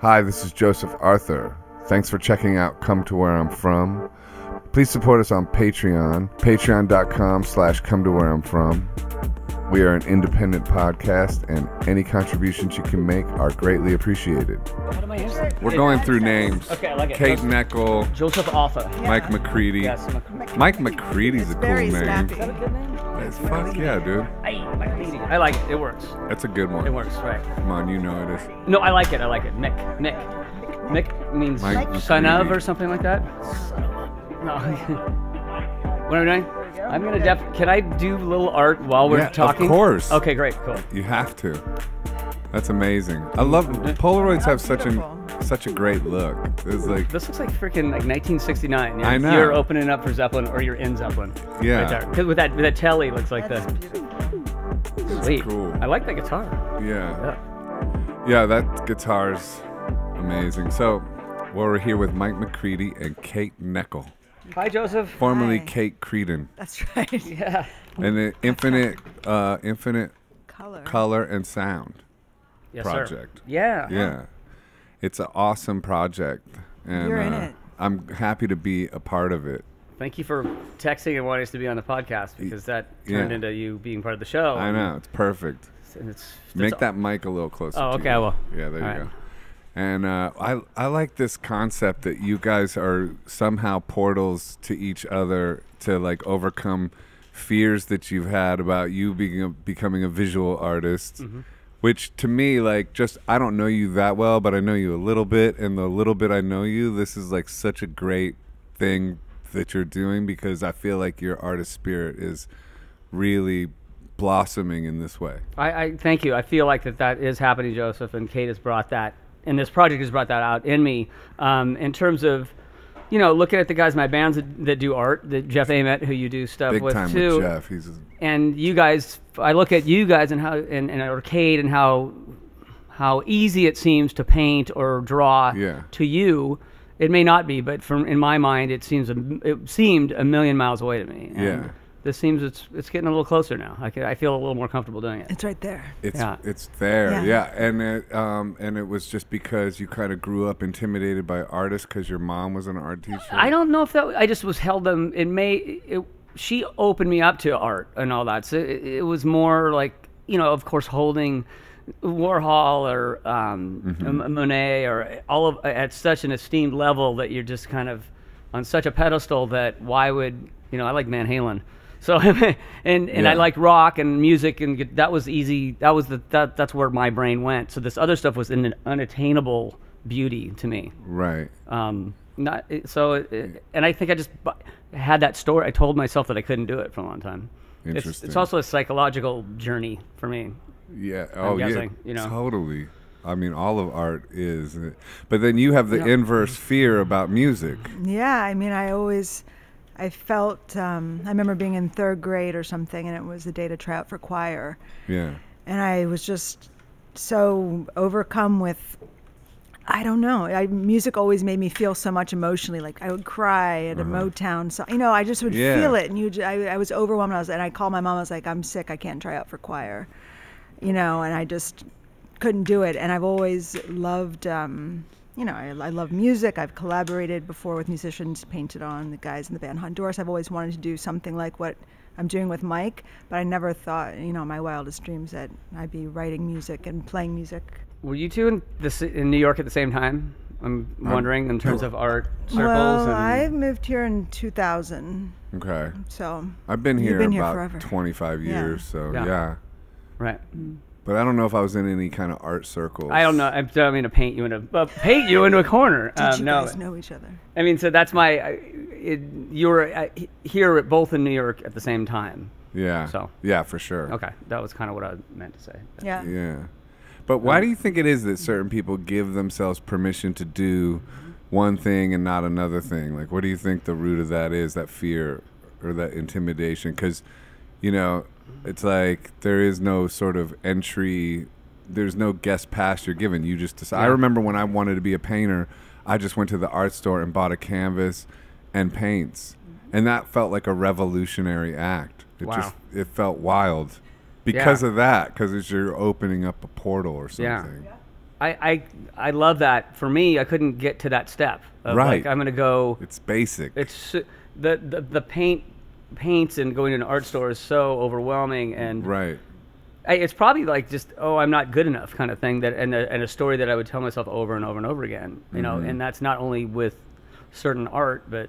Hi, this is Joseph Arthur. Thanks for checking out Come to Where I'm From. Please support us on Patreon, patreon.com slash come to where I'm from. We are an independent podcast, and any contributions you can make are greatly appreciated. What am I using? We're going through names. Okay, I like it. Kate Joseph- Neckel, Joseph Alpha. Mike McCready. Yes, Mc- Mike McCready's a cool very name. snappy. Is that a good name? That's fuck yeah, dude. Hey, McCready. I like it. It works. That's a good one. It works, right? Come on, you know it is. No, I like it. I like it. Mick. Mick. Mick means Mike son of or something like that. No. what am I doing? I'm gonna def. Can I do a little art while we're Yeah, of course. Okay, great, cool. You have to. That's amazing. I love Polaroids have such an beautiful. such a great look. It's like This looks like freaking like 1969. You're, I know. You're opening up for Zeppelin or you're in Zeppelin. Yeah. Right there. 'Cause with that with that telly looks like That's the beautiful. sweet. cool. I like the guitar. yeah. Yeah. Yeah, that guitar's amazing. So, well, we're here with Mike McCready and Kate Neckel, Hi, Joseph. formerly Hi. Kate Creedon, That's right. Yeah. and the Infinite uh, Infinite Color. Color and Sound Yes, sir. project. Yeah. Yeah, it's an awesome project, and You're in uh, it. I'm happy to be a part of it. Thank you for texting and wanting us to be on the podcast because that turned Yeah. into you being part of the show. I know it's perfect. And it's, Make it's- that mic a little closer. Oh, to okay, you. I. Yeah, there All you right. go. And uh, I I like this concept that you guys are somehow portals to each other to like overcome fears that you've had about you being a, becoming a visual artist. Mm-hmm. Which to me, like, just I don't know you that well, but I know you a little bit, and the little bit I know you, this is like such a great thing that you're doing because I feel like your artist spirit is really blossoming in this way. I, I thank you. I feel like that that is happening, Joseph, and Kate has brought that, and this project has brought that out in me. Um, in terms of, you know, looking at the guys in my bands that, that do art, that Jeff Ament, who you do stuff Big with time too, with Jeff. He's and you guys. I look at you guys and how and, and arcade and how how easy it seems to paint or draw Yeah. to you. It may not be, but from in my mind, it seems a, it seemed a million miles away to me. And Yeah. This seems it's it's getting a little closer now. I, can, I feel a little more comfortable doing it. It's right there. It's Yeah. it's there, yeah. Yeah. And it um and it was just because you kind of grew up intimidated by artists because your mom was an art teacher. I don't know if that. I just was held them. It may. It, she opened me up to art and all that. So it, it was more like you know, of course, holding Warhol or um, M- Monet or all of at such an esteemed level that you're just kind of on such a pedestal that why would you know? I like Van Halen. So and and I Yeah. like rock and music and that was easy. That was the that that's where my brain went. So this other stuff was in an unattainable beauty to me Right. um, not so it, and i think i just had that story i told myself that i couldn't do it for a long time it's, Interesting. it's also a psychological journey for me Yeah. Oh yeah. guessing, you know. Totally. I mean, all of art is, but then you have the Yeah. inverse fear about music. Yeah, I mean, I always, I felt, um, I remember being in third grade or something, and it was the day to try out for choir. Yeah. And I was just so overcome with, I don't know, I, music always made me feel so much emotionally. Like I would cry at a Motown song. You know, I just would Uh-huh. Yeah. feel it. And you, I, I was overwhelmed. I was, and I called my mom. I was like, I'm sick. I can't try out for choir. You know, and I just couldn't do it. And I've always loved, um, you know, I, I love music. I've collaborated before with musicians, painted on the guys in the band Honduras. I've always wanted to do something like what I'm doing with Mike, but I never thought, you know, my wildest dreams that I'd be writing music and playing music. were you two in, the, in new york at the same time i'm wondering in terms of art circles well, and I moved here in 2000, Okay. so I've been here been here about forever. 25 Yeah. years, so Yeah. yeah. right mm. But I don't know if I was in any kind of art circles. i don't know i don't mean to paint you into uh, paint you into a corner did um, you no guys know each other? i mean so that's my I- it, you were uh, he- here both in new york at the same time Yeah. So. Yeah, for sure. okay that was kind of what i meant to say Yeah. Yeah. But why do you think it is that certain people give themselves permission to do one thing and not another thing? Like, what do you think the root of that is? That fear or that intimidation? Because, you know, it's like there is no sort of entry. There's no guest pass you're given. You just decide. I remember when I wanted to be a painter, I just went to the art store and bought a canvas and paints, and that felt like a revolutionary act. It Wow. just it felt wild because Yeah. of that. Because it's you're opening up a portal or Yeah. something. I, I I love that. For me, I couldn't get to that step. Of Right. Like I'm gonna go. It's basic. It's the, the the paint paints and going to an art store is so overwhelming and right. I, it's probably like just oh I'm not good enough kind of thing that and a, and a story that I would tell myself over and over and over again you know Mm-hmm. and that's not only with certain art but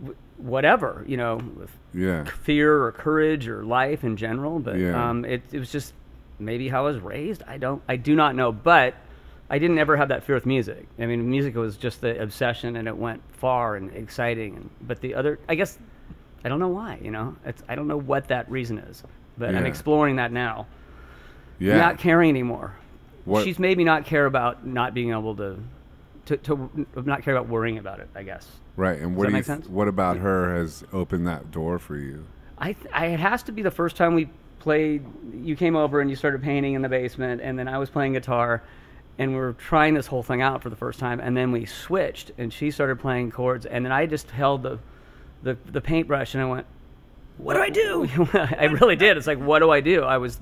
w- whatever you know with Yeah. fear or courage or life in general but Yeah. um, it, it was just maybe how I was raised I don't I do not know but I didn't ever have that fear with music I mean music was just the obsession and it went far and exciting and but the other I guess I don't know why you know it's I don't know what that reason is but I'm exploring that now Yeah. not caring anymore. What- She's made me not care about not being able to, to, to not care about worrying about it. I guess. right. And what that do you th- sense? what about her has opened that door for you? I, th- I it has to be the first time we played. You came over and you started painting in the basement, and then I was playing guitar, and we were trying this whole thing out for the first time, and then we switched, and she started playing chords, and then I just held the, the the paintbrush, and I went, "What do I do?" I really did. It's like, what do I do? I was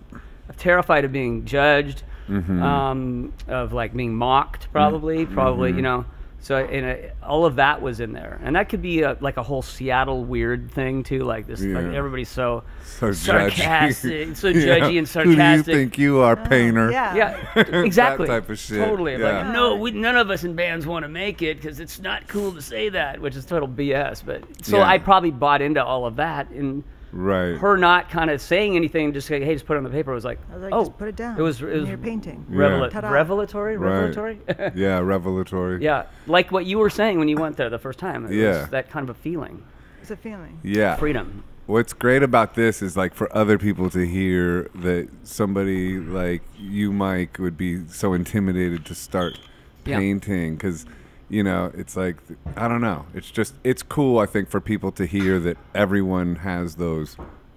terrified of being judged, Mm-hmm. um, of like being mocked, probably, probably, Mm-hmm. you know. So and uh, all of that was in there, and that could be a, like a whole Seattle weird thing too. Like this, like everybody's so So sarcastic, judgy. so Yeah. judgy and Who do you think you are, painter? yeah. Yeah, exactly. type of shit, Totally. yeah. Like, no, we, none of us in bands want to make it because it's not cool to say that, which is total BS. But so Yeah. I probably bought into all of that, and Right. her not kind of saying anything, just like, hey, just put it on the paper. Was like, I was like, oh, just put it down. It was it was your painting. revela- Ta-da. revelatory, Right. revelatory. yeah, revelatory. yeah, like what you were saying when you went there the first time. It Yeah. was that kind of a feeling, It's a feeling. Yeah. freedom. What's great about this is like for other people to hear that somebody like you, Mike, would be so intimidated to start Yeah. painting because, you know, it's like I don't know. It's just it's cool. I think for people to hear that everyone has those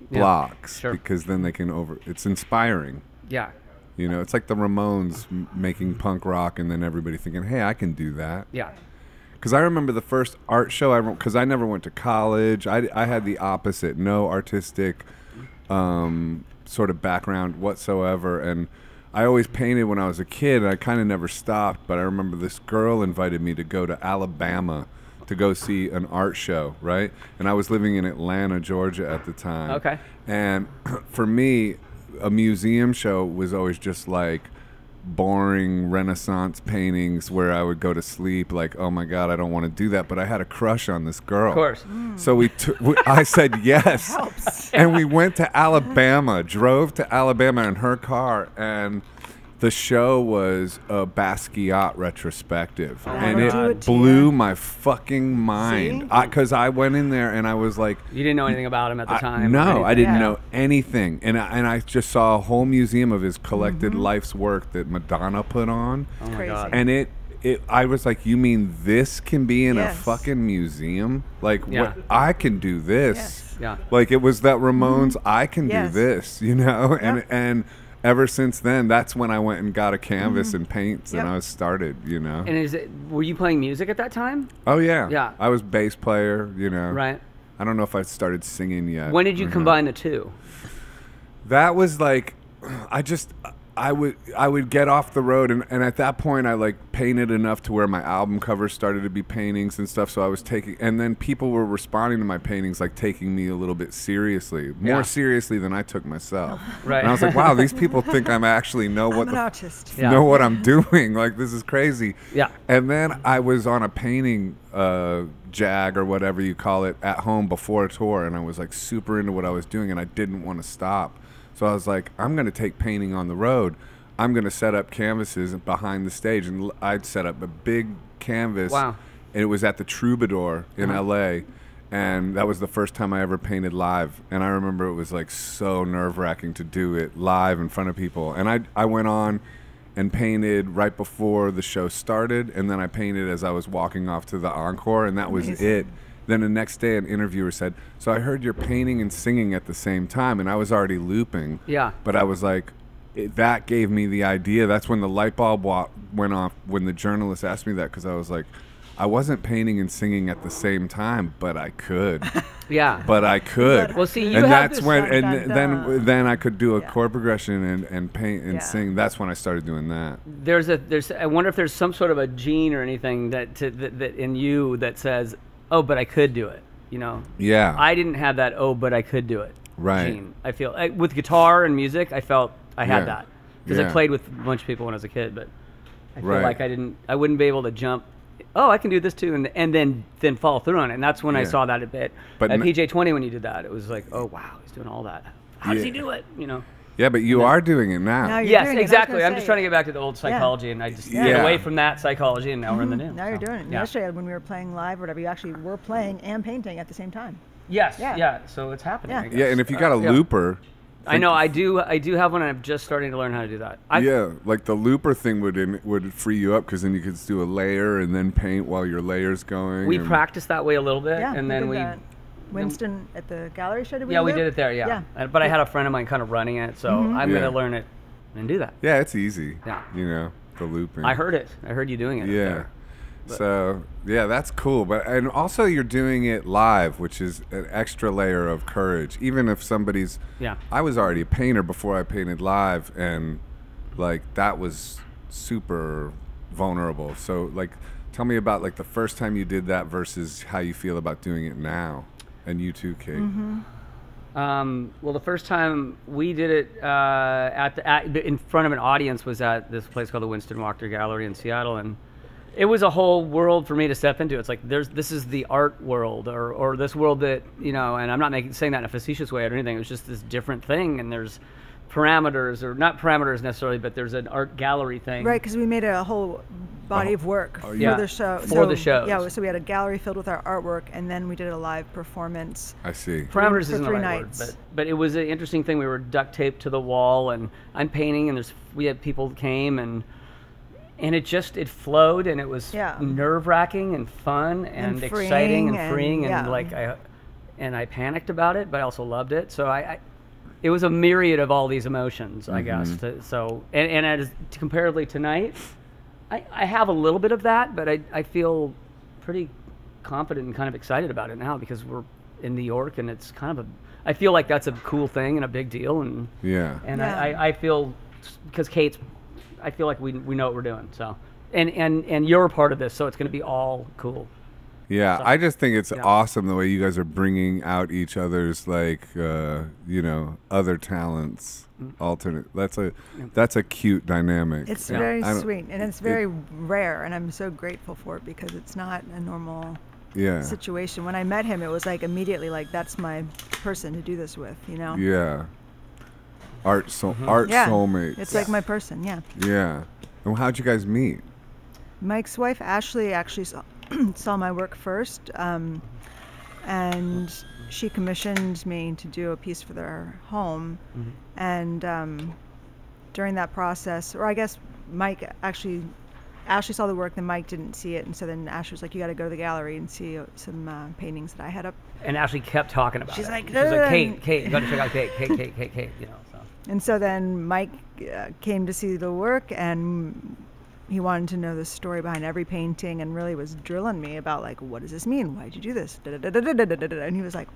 Yeah. blocks Sure. because then they can over. It's inspiring. Yeah, You know, it's like the Ramones m- making punk rock and then everybody thinking, "Hey, I can do that." yeah, Because I remember the first art show I because I never went to college. I, I had the opposite, no artistic um, sort of background whatsoever, and I always painted when I was a kid. And I kind of never stopped. But I remember this girl invited me to go to Alabama to go see an art show, right? And I was living in Atlanta, Georgia at the time. Okay. And for me, a museum show was always just like boring Renaissance paintings where I would go to sleep. Like, oh my God, I don't want to do that. But I had a crush on this girl. of course. Mm. So we, t- we I said yes, Helps. and we went to Alabama. Drove to Alabama in her car, and the show was a Basquiat retrospective, and it it blew you. my fucking mind. Because I, went in there and I was like, You didn't know anything about him at the I- time. no, I didn't Yeah. know anything, and I, and I just saw a whole museum of his collected Mm-hmm. life's work that Madonna put on, Oh my Crazy. god. and it. It, I was like, you mean this can be in Yes. a fucking museum? Like, Yeah. what? I can do this. Yes. Yeah. Like it was that Ramones. I can Yes. do this, you know. And Yep. and ever since then, that's when I went and got a canvas and paints, and I was started, you know. And is it? Were you playing music at that time? oh yeah, Yeah. I was bass player, you know. Right. I don't know if I started singing yet. When did you Mhm. combine the two? That was like, I just, I would, I would get off the road, and, and at that point, I like painted enough to where my album covers started to be paintings and stuff. So I was taking, and then people were responding to my paintings, like taking me a little bit seriously, more Yeah. seriously than I took myself. Right. And I was like, wow, these people think I'm actually know what I'm an the artist. Yeah. know what I'm doing. Like this is crazy. Yeah. And then I was on a painting uh, jag or whatever you call it at home before a tour, and I was like super into what I was doing, and I didn't want to stop. So I was like, I'm gonna take painting on the road. I'm gonna set up canvases behind the stage, and I'd set up a big canvas. Wow. And it was at the Troubadour in Uh-huh. L.A. And that was the first time I ever painted live. And I remember it was like so nerve wracking to do it live in front of people. And I, I went on and painted right before the show started. And then I painted as I was walking off to the encore. And that was Amazing. it. Then the next day, an interviewer said, So I heard you're painting and singing at the same time. And I was already looping. Yeah. But I was like, it, that gave me the idea. That's when the light bulb wa- went off when the journalist asked me that because I was like, I wasn't painting and singing at the same time, but I could. Yeah. but I could. Well, see, you and have that's when, Dun, and dun, then then I could do a Yeah. chord progression and, and paint and Yeah. sing. That's when I started doing that. there's a there's I wonder if there's some sort of a gene or anything that to, that, that in you that says, "Oh, but I could do it." You know. Yeah. I didn't have that. Oh, but I could do it. Right. Gene. I feel I, with guitar and music. I felt I had Yeah. that because I played with a bunch of people when I was a kid, but I feel Right. like I didn't. I wouldn't be able to jump. Oh, I can do this too, and, and then then follow through on it. And that's when I saw that a bit. But But at n- PJ Twenty, when you did that, it was like, oh wow, he's doing all that. How does he do it? You know. Yeah, but you are doing it now. Now Yes, it. Exactly. I'm just trying to get back to the old psychology, and I just Yeah. get away from that psychology, and now we're in the new. Now you're doing it. yeah. Yesterday, when we were playing live or whatever, you actually were playing and painting at the same time. Yes. Yeah. Yeah. So it's happening. Yeah. I yeah, and if you got a Uh, yeah. looper, I know I do. I do have one. and I'm just starting to learn how to do that. I, yeah, like the looper thing would in, would free you up because then you could do a layer and then paint while your layer's going. We practiced that way a little bit, Yeah, and then did we. that. Winston at the gallery show. Did we Yeah, do we that? did it there. Yeah. Uh, But I had a friend of mine kind of running it, so I'm Yeah. gonna learn it and do that. Yeah, it's easy. Yeah. You know, the looping. I heard it. I heard you doing it. Yeah. So yeah, that's cool. But and also you're doing it live, which is an extra layer of courage. Even if somebody's Yeah. I was already a painter before I painted live and like that was super vulnerable. So like tell me about like the first time you did that versus how you feel about doing it now. And you too, Kate. Um, well, the first time we did it uh, at the at, in front of an audience was at this place called the Winston Wächter Gallery in Seattle, and it was a whole world for me to step into. It's like there's this is the art world, or or this world that you know, and I'm not making saying that in a facetious way or anything. It was just this different thing, and there's parameters, or not parameters necessarily, but there's an art gallery thing. Right, because we made a whole body Oh. of work Oh, for yeah. the show. For so, the shows. Yeah, so we had a gallery filled with our artwork, and then we did a live performance. I see. parameters for isn't the three right nights. word, but but it was an interesting thing. We were duct taped to the wall, and I'm painting, and there's we had people came and and it just it flowed, and it was Yeah. nerve wracking and fun and, And exciting and and- freeing, and, yeah. like I and I panicked about it, but I also loved it. So I. I it was a myriad of all these emotions, I guess. Mm-hmm. To, so, and, and as comparatively tonight, I, I have a little bit of that, but I, I feel pretty confident and kind of excited about it now because we're in New York and it's kind of a. I feel like that's a cool thing and a big deal, and Yeah. and Yeah. I, I, I feel because Kate's, I feel like we we know what we're doing. So, and and and you're a part of this, so it's going to be all cool. Yeah, I just think it's yeah. awesome the way you guys are bringing out each other's like uh, you know other talents, alternate. That's a that's a cute dynamic. It's Yeah. very I don't- sweet, and it's very rare, and I'm so grateful for it because it's not a normal yeah, situation. When I met him, it was like immediately like that's my person to do this with, you know? yeah. Art soul, art Yeah, soulmates. It's like my person, yeah. yeah. And how'd you guys meet? Mike's wife Ashley actually saw, my work first, um, and she commissioned me to do a piece for their home. And um, during that process, or I guess Mike actually, Ashley saw the work, then Mike didn't see it, and so then Ashley was like, "You got to go to the gallery and see uh, some uh, paintings that I had up." And Ashley kept talking about She's it. like, she's "No, no, like. Kate, Kate, you got to check out Kate, Kate, Kate, Kate, Kate. You know, so. And so then Mike uh, came to see the work and he wanted to know the story behind every painting and really was drilling me about like what does this mean? why did you do this? And he was like,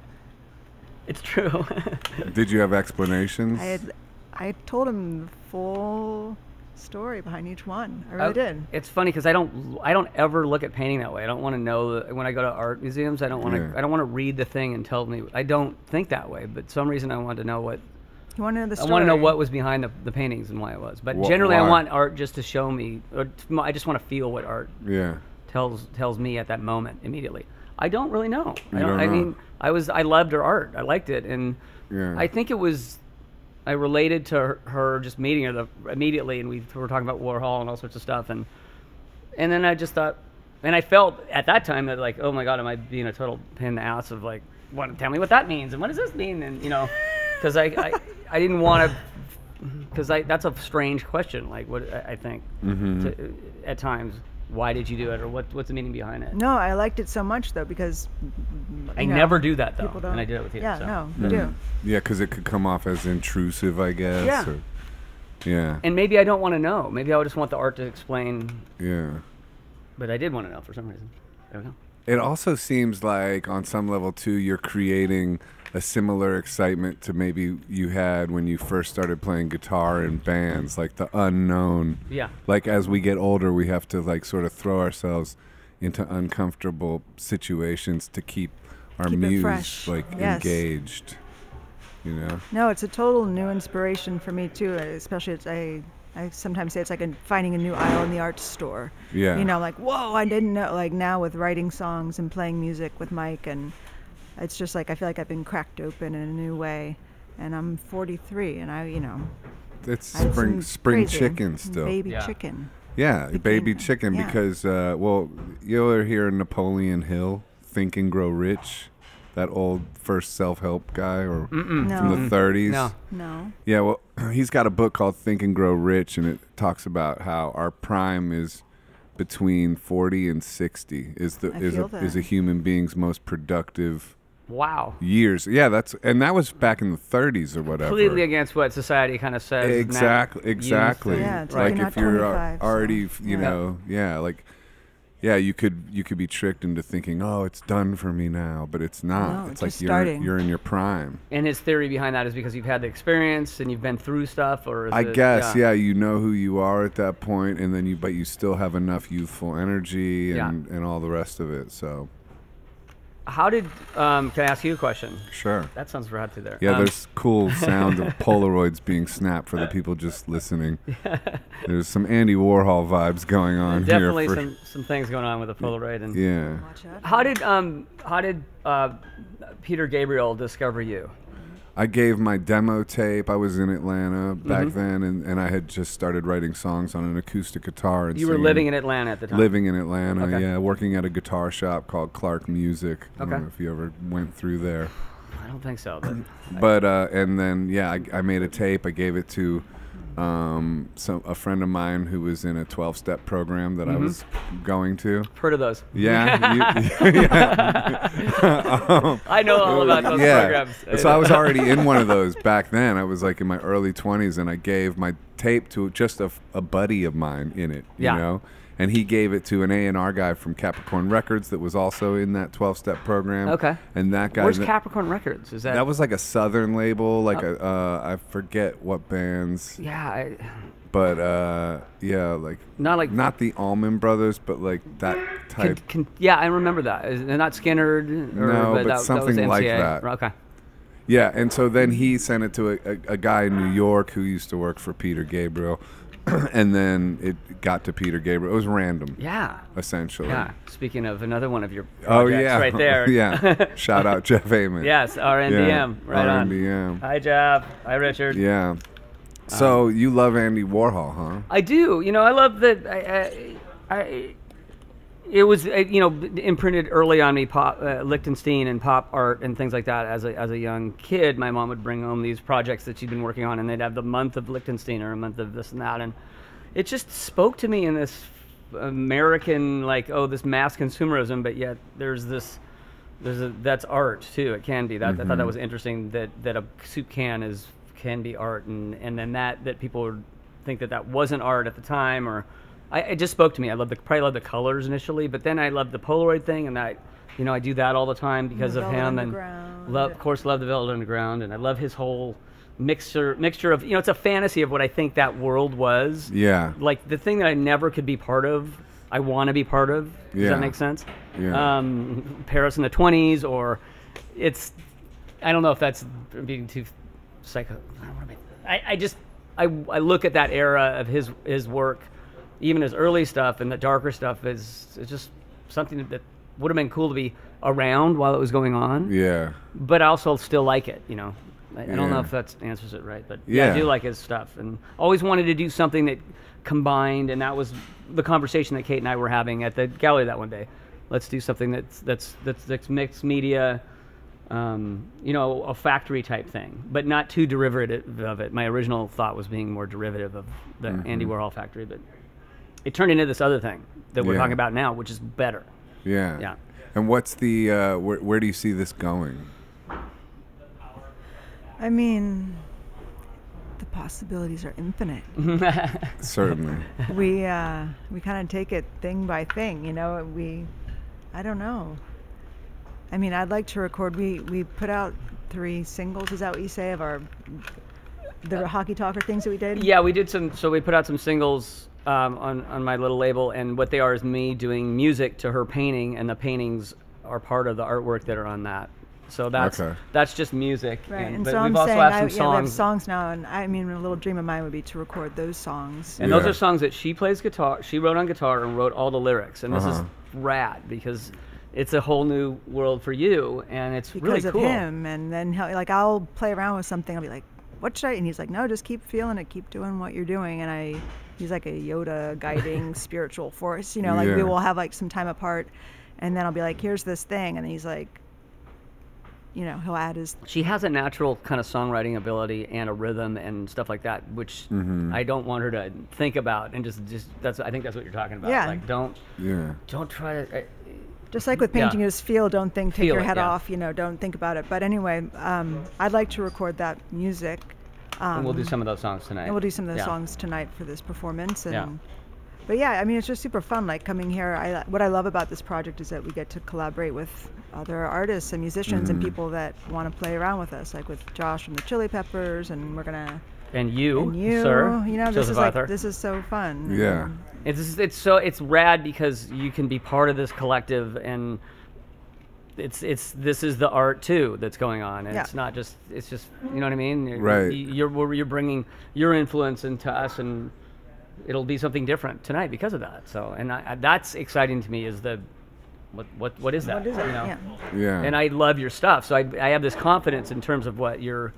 It's true. Did you have explanations? I had I told him the full story behind each one. I really Oh, did. It's funny because I don't I don't ever look at painting that way. I don't want to know the, when I go to art museums. I don't want to Yeah. I don't want to read the thing and tell me. I don't think that way. But some reason I wanted to know what He wanted to know the I want to know what was behind the, the paintings and why it was. But Wh- generally, I want art just to show me. Or t- I just want to feel what art yeah. tells tells me at that moment immediately. I don't really know. You I don't. don't I mean, I was I loved her art. I liked it, and Yeah. I think it was. I related to her, her just meeting her the, immediately, and we were talking about Warhol and all sorts of stuff, and and then I just thought, and I felt at that time that like, oh my god, am I being a total pin in the ass of like, what? Tell me what that means, and what does this mean, and you know, because I, I I didn't want to, because that's a strange question, like what I I think Mm-hmm. to, at times. Why did you do it, or what? What's the meaning behind it? No, I liked it so much though because I know, never do that though, don't. and I did it with you. Yeah, so. no, you do. Yeah, because it could come off as intrusive, I guess. Yeah. or- yeah. And maybe I don't want to know. Maybe I would just want the art to explain. yeah. But I did want to know for some reason. There we go. It also seems like on some level too, you're creating a similar excitement to maybe you had when you first started playing guitar in bands, like the unknown. Yeah. Like as we get older, we have to like sort of throw ourselves into uncomfortable situations to keep our Keep muse fresh. like Yes. engaged. You know. No, it's a total new inspiration for me too. Uh, especially, it's I I sometimes say it's like a, finding a new aisle in the art store. Yeah. You know, like whoa, I didn't know. Like now with writing songs and playing music with Mike, and it's just like I feel like I've been cracked open in a new way. And I'm 43, and I, you know, It's spring spring crazy chicken still. Baby Yeah. chicken. Yeah, Became- baby chicken yeah. because uh, well, you ever hear Napoleon Hill, Think and Grow Rich, that old first self-help guy or Mm-mm. No. from the 30s. No. No. Yeah, well, he's got a book called Think and Grow Rich, and it talks about how our prime is between 40 and 60 is the I is a, is a human being's most productive Wow. years. Yeah, that's and that was back in the 30s or whatever. Completely against what society kind of says. Exactly, exactly. Yeah, it's like like if not you're uh, 25, so- already, you Yeah. know, yeah, like yeah, you could you could be tricked into thinking, "Oh, it's done for me now," but it's not. No, it's it's like just you're starting. you're in your prime. And his theory behind that is because you've had the experience and you've been through stuff, or is I it- guess, yeah. you know who you are at that point, and then you, but you still have enough youthful energy Yeah. and, and all the rest of it. So, How did? Um, can I ask you a question? sure. That sounds rad through there. Yeah, Um, there's cool sound of Polaroids being snapped for the people just listening. There's some Andy Warhol vibes going on definitely here. For, some some things going on with the Polaroid. And yeah. Watch out. how did um how did uh, Peter Gabriel discover you? I gave my demo tape. I was in Atlanta back Mm-hmm. then, and, and I had just started writing songs on an acoustic guitar. And You were living in Atlanta at the time. living in Atlanta. Okay. Yeah, working at a guitar shop called Clark Music. I Okay. don't know if you ever went through there. I don't think so. But But uh, and then yeah, I, I made a tape. I gave it to um, some a friend of mine who was in a 12 step program that I Mm-hmm. was going to. heard of those? Yeah, you, yeah. I know all about those yeah. programs. So I was already in one of those back then. I was like in my early 20s, and I gave my tape to just a, a buddy of mine in it. You Yeah. know. And he gave it to an A and R guy from Capricorn Records that was also in that 12 step program. Okay. And that guy. Where's that- Capricorn Records? Is that? that was like a southern label, like a uh, I forget what bands, yeah, I, but uh, yeah, like not like not the Allman Brothers, but like that type. con, yeah, I remember that. Not Skynyrd? No, but that, that something was like that. Okay. Yeah, and so then he sent it to a, a, a guy in New York who used to work for Peter Gabriel, and then it got to Peter Gabriel. It was random, Yeah. essentially. Yeah. Speaking of another one of your Oh yeah, right there. yeah. Shout out Jeff Ament. yes, RNDM. Yeah, Right on. RNDM. Hi, Jeff. Hi, Richard. Yeah. So um, you love Andy Warhol, huh? I do. You know, I love that. I, I, I it was uh, you know imprinted early on me pop uh, Lichtenstein and pop art and things like that as a as a young kid. My mom would bring home these projects that she'd been working on, and they'd have the month of Lichtenstein or a month of this and that, and it just spoke to me in this American like oh this mass consumerism, but yet there's this. There's a, that's art too. It can be. That I thought that was interesting. That that a soup can is can be art, and and then that that people would think that that wasn't art at the time, or I, it just spoke to me. I love the probably love the colors initially, but then I love the Polaroid thing, and I, you know, I do that all the time because of him, and love, of course, love the Velvet Underground, and I love his whole mixture mixture of you know, it's a fantasy of what I think that world was. Yeah. Like the thing that I never could be part of, I want to be part of. Does Yeah. that make sense? Yeah. Um, Paris in the twenties, or it's, I don't know if that's being too psycho. I, wanna be- I, I just, I, I look at that era of his his work, even his early stuff and the darker stuff is it's just something that would have been cool to be around while it was going on Yeah. but I also still like it. You know, I, I don't know if that answers it right, but yeah. Yeah. I do like his stuff, and always wanted to do something that combined, and that was the conversation that Kate and I were having at the gallery that one day. Let's do something that's that's that's, that's mixed media. Um, you know, a factory type thing, but not too derivative of it. My original thought was being more derivative of the Andy Warhol factory, but it turned into this other thing that we're Yeah. talking about now, which is better. Yeah. Yeah. And what's the uh, where, where do you see this going? I mean, the possibilities are infinite. Certainly. we uh, we kind of take it thing by thing. You know, we I don't know. I mean, I'd like to record. We we put out three singles. Is that what you say of our the hockey talker things that we did? Yeah, we did some. So we put out some singles um, on on my little label, and what they are is me doing music to her painting, and the paintings are part of the artwork that are on that. So that's Okay. that's just music. Right, and, but so we've I'm saying, I, some yeah, we have songs. songs now, and I mean, a little dream of mine would be to record those songs. And those are songs that she plays guitar. She wrote on guitar and wrote all the lyrics. And this Uh-huh. is rad because it's a whole new world for you, and it's because really of cool. him. And then he'll, like I'll play around with something. I'll be like, "What should I?" And he's like, "No, just keep feeling it. Keep doing what you're doing." And I, he's like a Yoda guiding spiritual force. You know, like we will have like some time apart, and then I'll be like, "Here's this thing," and he's like, you know, he'll add his She has a natural kind of songwriting ability and a rhythm and stuff like that, which Mm-hmm. I don't want her to think about and just just that's I think that's what you're talking about. Yeah. Like don't Yeah. don't try to. I- Just like with Yeah. painting, just feel. Don't think. Take Feel your it, head yeah. off. You know, don't think about it. But anyway, um, I'd like to record that music. Um, and we'll do some of those songs tonight. and we'll do some of those Yeah. songs tonight for this performance. And Yeah. but yeah, I mean, it's just super fun. Like coming here, I what I love about this project is that we get to collaborate with other artists and musicians Mm-hmm. and people that want to play around with us, like with Josh from the Chili Peppers, and we're gonna And you, and you, sir, you know, this Joseph is like this is so fun. Yeah. And It's it's so it's rad because you can be part of this collective and it's it's this is the art too that's going on and Yeah. it's not just it's just you know what I mean You're- Right. you're you're, you're bringing your influence into us and it'll be something different tonight because of that so and I, I- that's exciting to me is the what what what is that What is it? you know Yeah. Yeah. and I love your stuff so I I have this confidence in terms of what your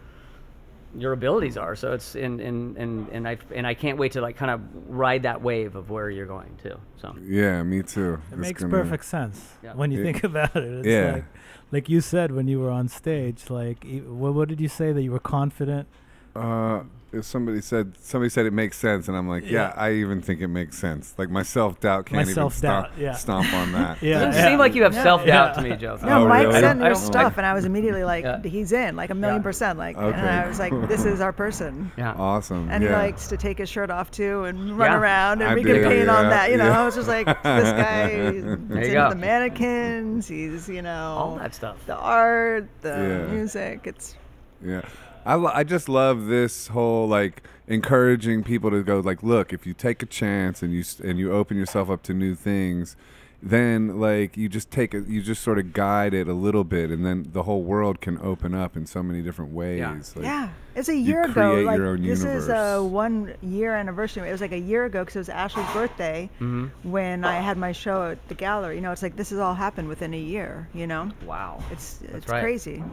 your abilities are so it's and and and and I and I can't wait to like kind of ride that wave of where you're going to so yeah, me too. It It's makes gonna- perfect sense Yeah. when you Yeah. think about it. It's Yeah. like, like you said when you were on stage. Like, e- what, what did you say that you were confident? Uh, if somebody said somebody said it makes sense, and I'm like, yeah, Yeah. I even think it makes sense. Like my self doubt can't My even self-doubt, stomp, yeah. stomp on that. Yeah. doesn't yeah. seem like you have Yeah. self doubt Yeah. to me, Joe. No, Oh, Mike really? sent I your stuff, and I was immediately like, Yeah. he's in, like a million Yeah. percent. Like, Okay. and I was like, this is our person. Yeah. Awesome. And yeah. he likes to take his shirt off too and run Yeah. around, and I we can do, paint on yeah, that. You know, yeah. I was just like, this guy is you into go. the mannequins. He's, you know, All that stuff. the art, the music. It's Yeah. I, lo- I just love this whole like encouraging people to go like look if you take a chance and you and you open yourself up to new things then like you just take it you just sort of guide it a little bit and then the whole world can open up in so many different ways Yeah. like, yeah. It's a year ago. Like your own this is a one year anniversary. It was like a year ago because it was Ashley's birthday Mm-hmm. when I had my show at the gallery. You know, it's like this has all happened within a year. You know, Wow. it's it's right. crazy.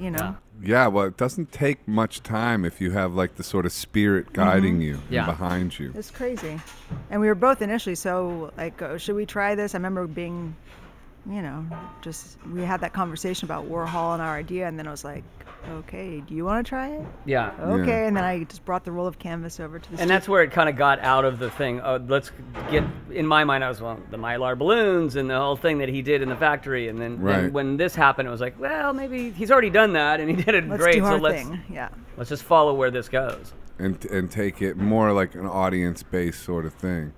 You know. yeah well it doesn't take much time if you have like the sort of spirit guiding you Yeah. and behind you It's crazy. And we were both initially so like, oh, should we try this? I remember being, you know, just we had that conversation about Warhol and our idea, and then I was like, okay, do you want to try it? Yeah. Okay, and then I just brought the roll of canvas over to the. And that's where it kind of got out of the thing. Oh, let's get. In my mind, I was well, the mylar balloons and the whole thing that he did in the factory. And then, then Right. when this happened, it was like, well, maybe he's already done that and he did it let's great. do so our let's thing. Yeah. let's just follow where this goes. and and take it more like an audience based sort of thing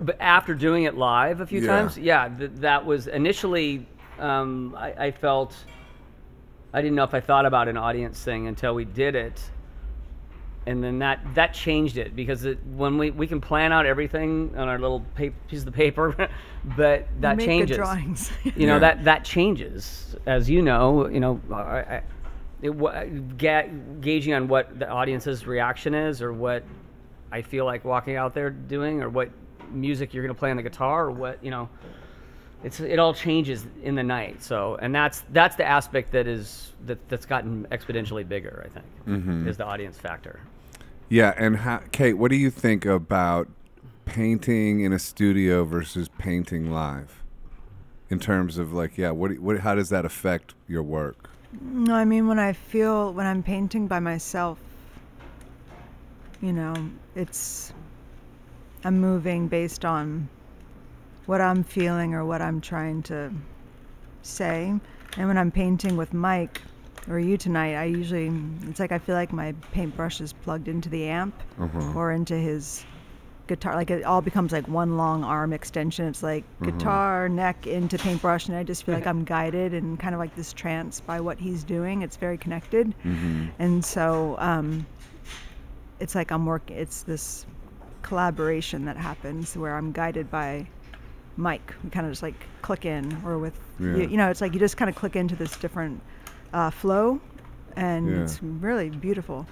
But after doing it live a few Yeah. times, yeah, th- that was initially. Um, I, I felt. I didn't know if I thought about an audience thing until we did it, and then that that changed it because it, when we we can plan out everything on our little pa- piece of paper, but that Make changes. Good drawings. You know Yeah. that that changes as you know. You know, I, I, it, ga- gauging on what the audience's reaction is, or what I feel like walking out there doing, or what music you're going to play on the guitar, or what you know. It's it all changes in the night. So, and that's that's the aspect that is that that's gotten exponentially bigger. I think Mm-hmm. is the audience factor. Yeah, and how, Kate, what do you think about painting in a studio versus painting live? In terms of like, yeah, what, what how does that affect your work? No, I mean when I feel when I'm painting by myself, you know, it's I'm moving based on what I'm feeling or what I'm trying to say. And when I'm painting with Mike or you tonight, I usually it's like I feel like my paintbrush is plugged into the amp Uh-huh. or into his guitar, like it all becomes like one long arm extension. It's like Mm-hmm. guitar, neck into paintbrush, and I just feel like I'm guided and kind of like this trance by what he's doing. It's very connected, Mm-hmm. and so um, it's like I'm working. It's this collaboration that happens where I'm guided by Mike. We kind of just like click in, or with Yeah. you, you know, it's like you just kind of click into this different uh, flow, and Yeah. it's really beautiful.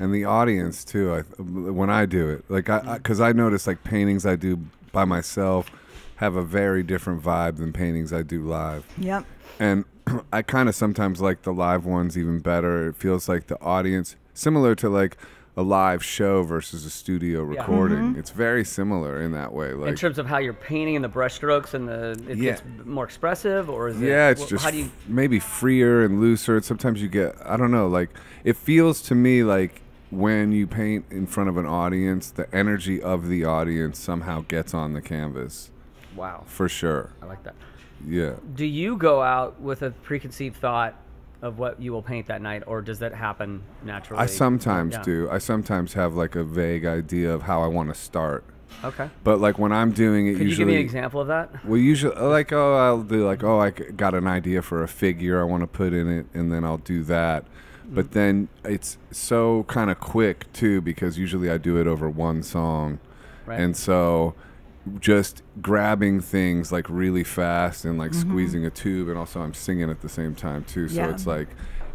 and the audience too. I, when I do it, like I, because I, notice like paintings I do by myself have a very different vibe than paintings I do live, Yep. and I kind of sometimes like the live ones even better. It feels like the audience similar to like a live show versus a studio recording. Mm-hmm. It's very similar in that way. Like in terms of how you're painting and the brushstrokes and the it Yeah. gets more expressive, or is it? Yeah, it's wh- just how do you? maybe freer and looser. Sometimes you get I don't know, like it feels to me like when you paint in front of an audience, the energy of the audience somehow gets on the canvas. Wow, For sure. I like that. Yeah. Do you go out with a preconceived thought of what you will paint that night, or does that happen naturally? I sometimes Yeah. do. I sometimes have like a vague idea of how I want to start. Okay. But like when I'm doing it Could you usually give me an example of that? Well, usually, like, oh, I'll do like, oh, I got an idea for a figure I want to put in it, and then I'll do that. Mm-hmm. But then it's so kind of quick too, because usually I do it over one song, Right. and so just grabbing things like really fast and like mm-hmm. squeezing a tube, and also I'm singing at the same time too. So Yeah. it's like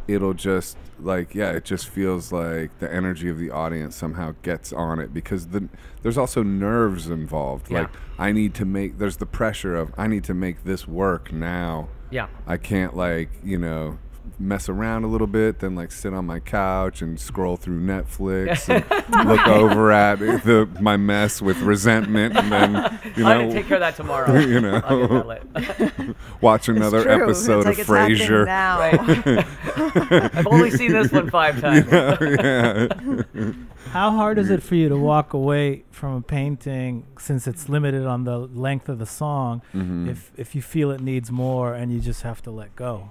it'll just like yeah, it just feels like the energy of the audience somehow gets on it because the there's also nerves involved. Yeah. Like I need to make there's the pressure of I need to make this work now. yeah. I can't like, you know, mess around a little bit, then like sit on my couch and scroll through Netflix and look over at the my mess with resentment and then you I'm gonna know take care of that tomorrow. you know I'll get that lit. watch another true. episode it's like of Frasier. now. Right. I've only seen this one five times. yeah. How hard is it for you to walk away from a painting since it's limited on the length of the song? Mhm. If if you feel it needs more and you just have to let go.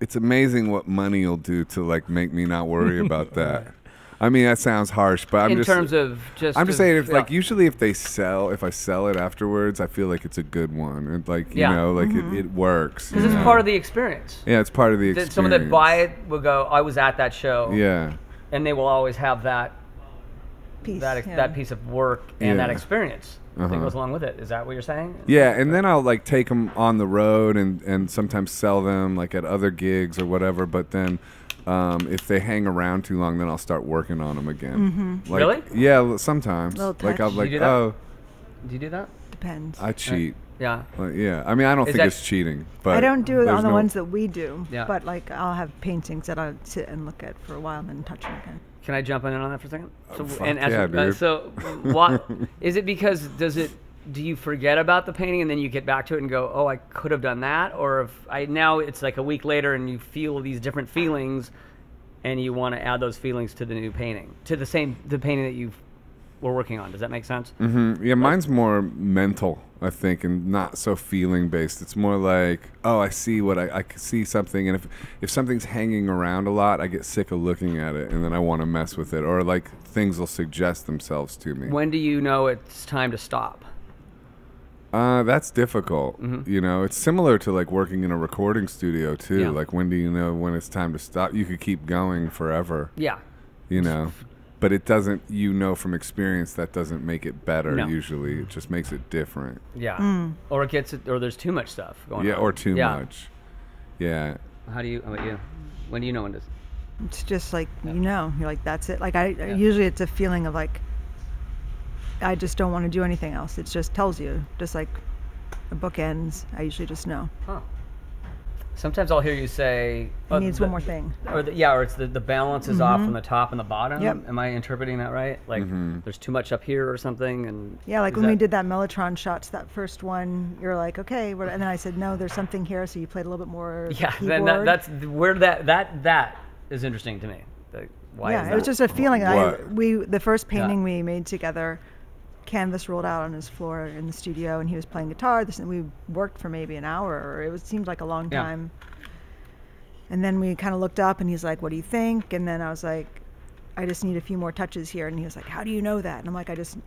It's amazing what money will do to like make me not worry about that. I mean, that sounds harsh, but I'm in just terms of just. I'm just saying, if yeah. like usually if they sell, if I sell it afterwards, I feel like it's a good one, and like you Yeah. know, like Mm-hmm. it, it works. because it's know? part of the experience. yeah, it's part of the experience. someone that buy it will go, I was at that show, Yeah, and they will always have that Piece, that ex- yeah. that piece of work and that Yeah. Experience that Uh-huh. goes along with it. Is that what you're saying? yeah, and then I'll like take them on the road and and sometimes sell them like at other gigs or whatever. But then. Um, if they hang around too long, then I'll start working on them again. Like, Really? Yeah, sometimes. Little Like I'll touch. be like, You do that? oh, Do you do that? Depends. I cheat. Yeah. Like, yeah, I mean, I don't Is think it's cheating, but I don't do it there's on the no- ones that we do, Yeah. but like I'll have paintings that I'll sit and look at for a while and then touch them again. Can I jump in on that for a second? So, Oh, fuck and as- yeah, uh, so, what is it? Because does it? Do you forget about the painting and then you get back to it and go, "Oh, I could have done that," or if I now it's like a week later and you feel these different feelings, and you want to add those feelings to the new painting, to the same the painting that you were working on. Does that make sense? Mm-hmm. Yeah, mine's more mental, I think, and not so feeling based. It's more like, oh, I see what I, I see something, and if if something's hanging around a lot, I get sick of looking at it, and then I want to mess with it, or like things will suggest themselves to me. When do you know it's time to stop? Uh, that's difficult. Mm-hmm. You know, it's similar to like working in a recording studio too. Yeah. Like, when do you know when it's time to stop? You could keep going forever. Yeah. You know. But it doesn't, you know from experience, that doesn't make it better No. usually. It just makes it different. Yeah. Mm. Or it gets it or there's too much stuff going on. Yeah, or too Yeah. much. Yeah. How do you? How about you? When do you know when to? It's just like you know, you're like that's it. Like I Yeah. usually it's a feeling of like I just don't want to do anything else. It just tells you, just like a book ends. I usually just know. Huh. Sometimes I'll hear you say. It uh, needs the- one more thing. Or the, yeah, or it's the, the balance is off from the top and the bottom. Yep. Am I interpreting that right? Like there's too much up here or something, and Yeah, like is when we did that Mellotron shots, that first one, you're like, okay, what- and then I said, no, there's something here, so you played a little bit more. Yeah, then that, keyboard. that's where that that that is interesting to me. Like, why yeah, is it that? was just a feeling. I we the first painting we made together, canvas rolled out on his floor in the studio, and he was playing guitar. This and we worked for maybe an hour, or it was seemed like a long Yeah. time. And then we kind of looked up, and he's like, "What do you think?" And then I was like, "I just need a few more touches here." And he was like, "How do you know that?" And I'm like, "I just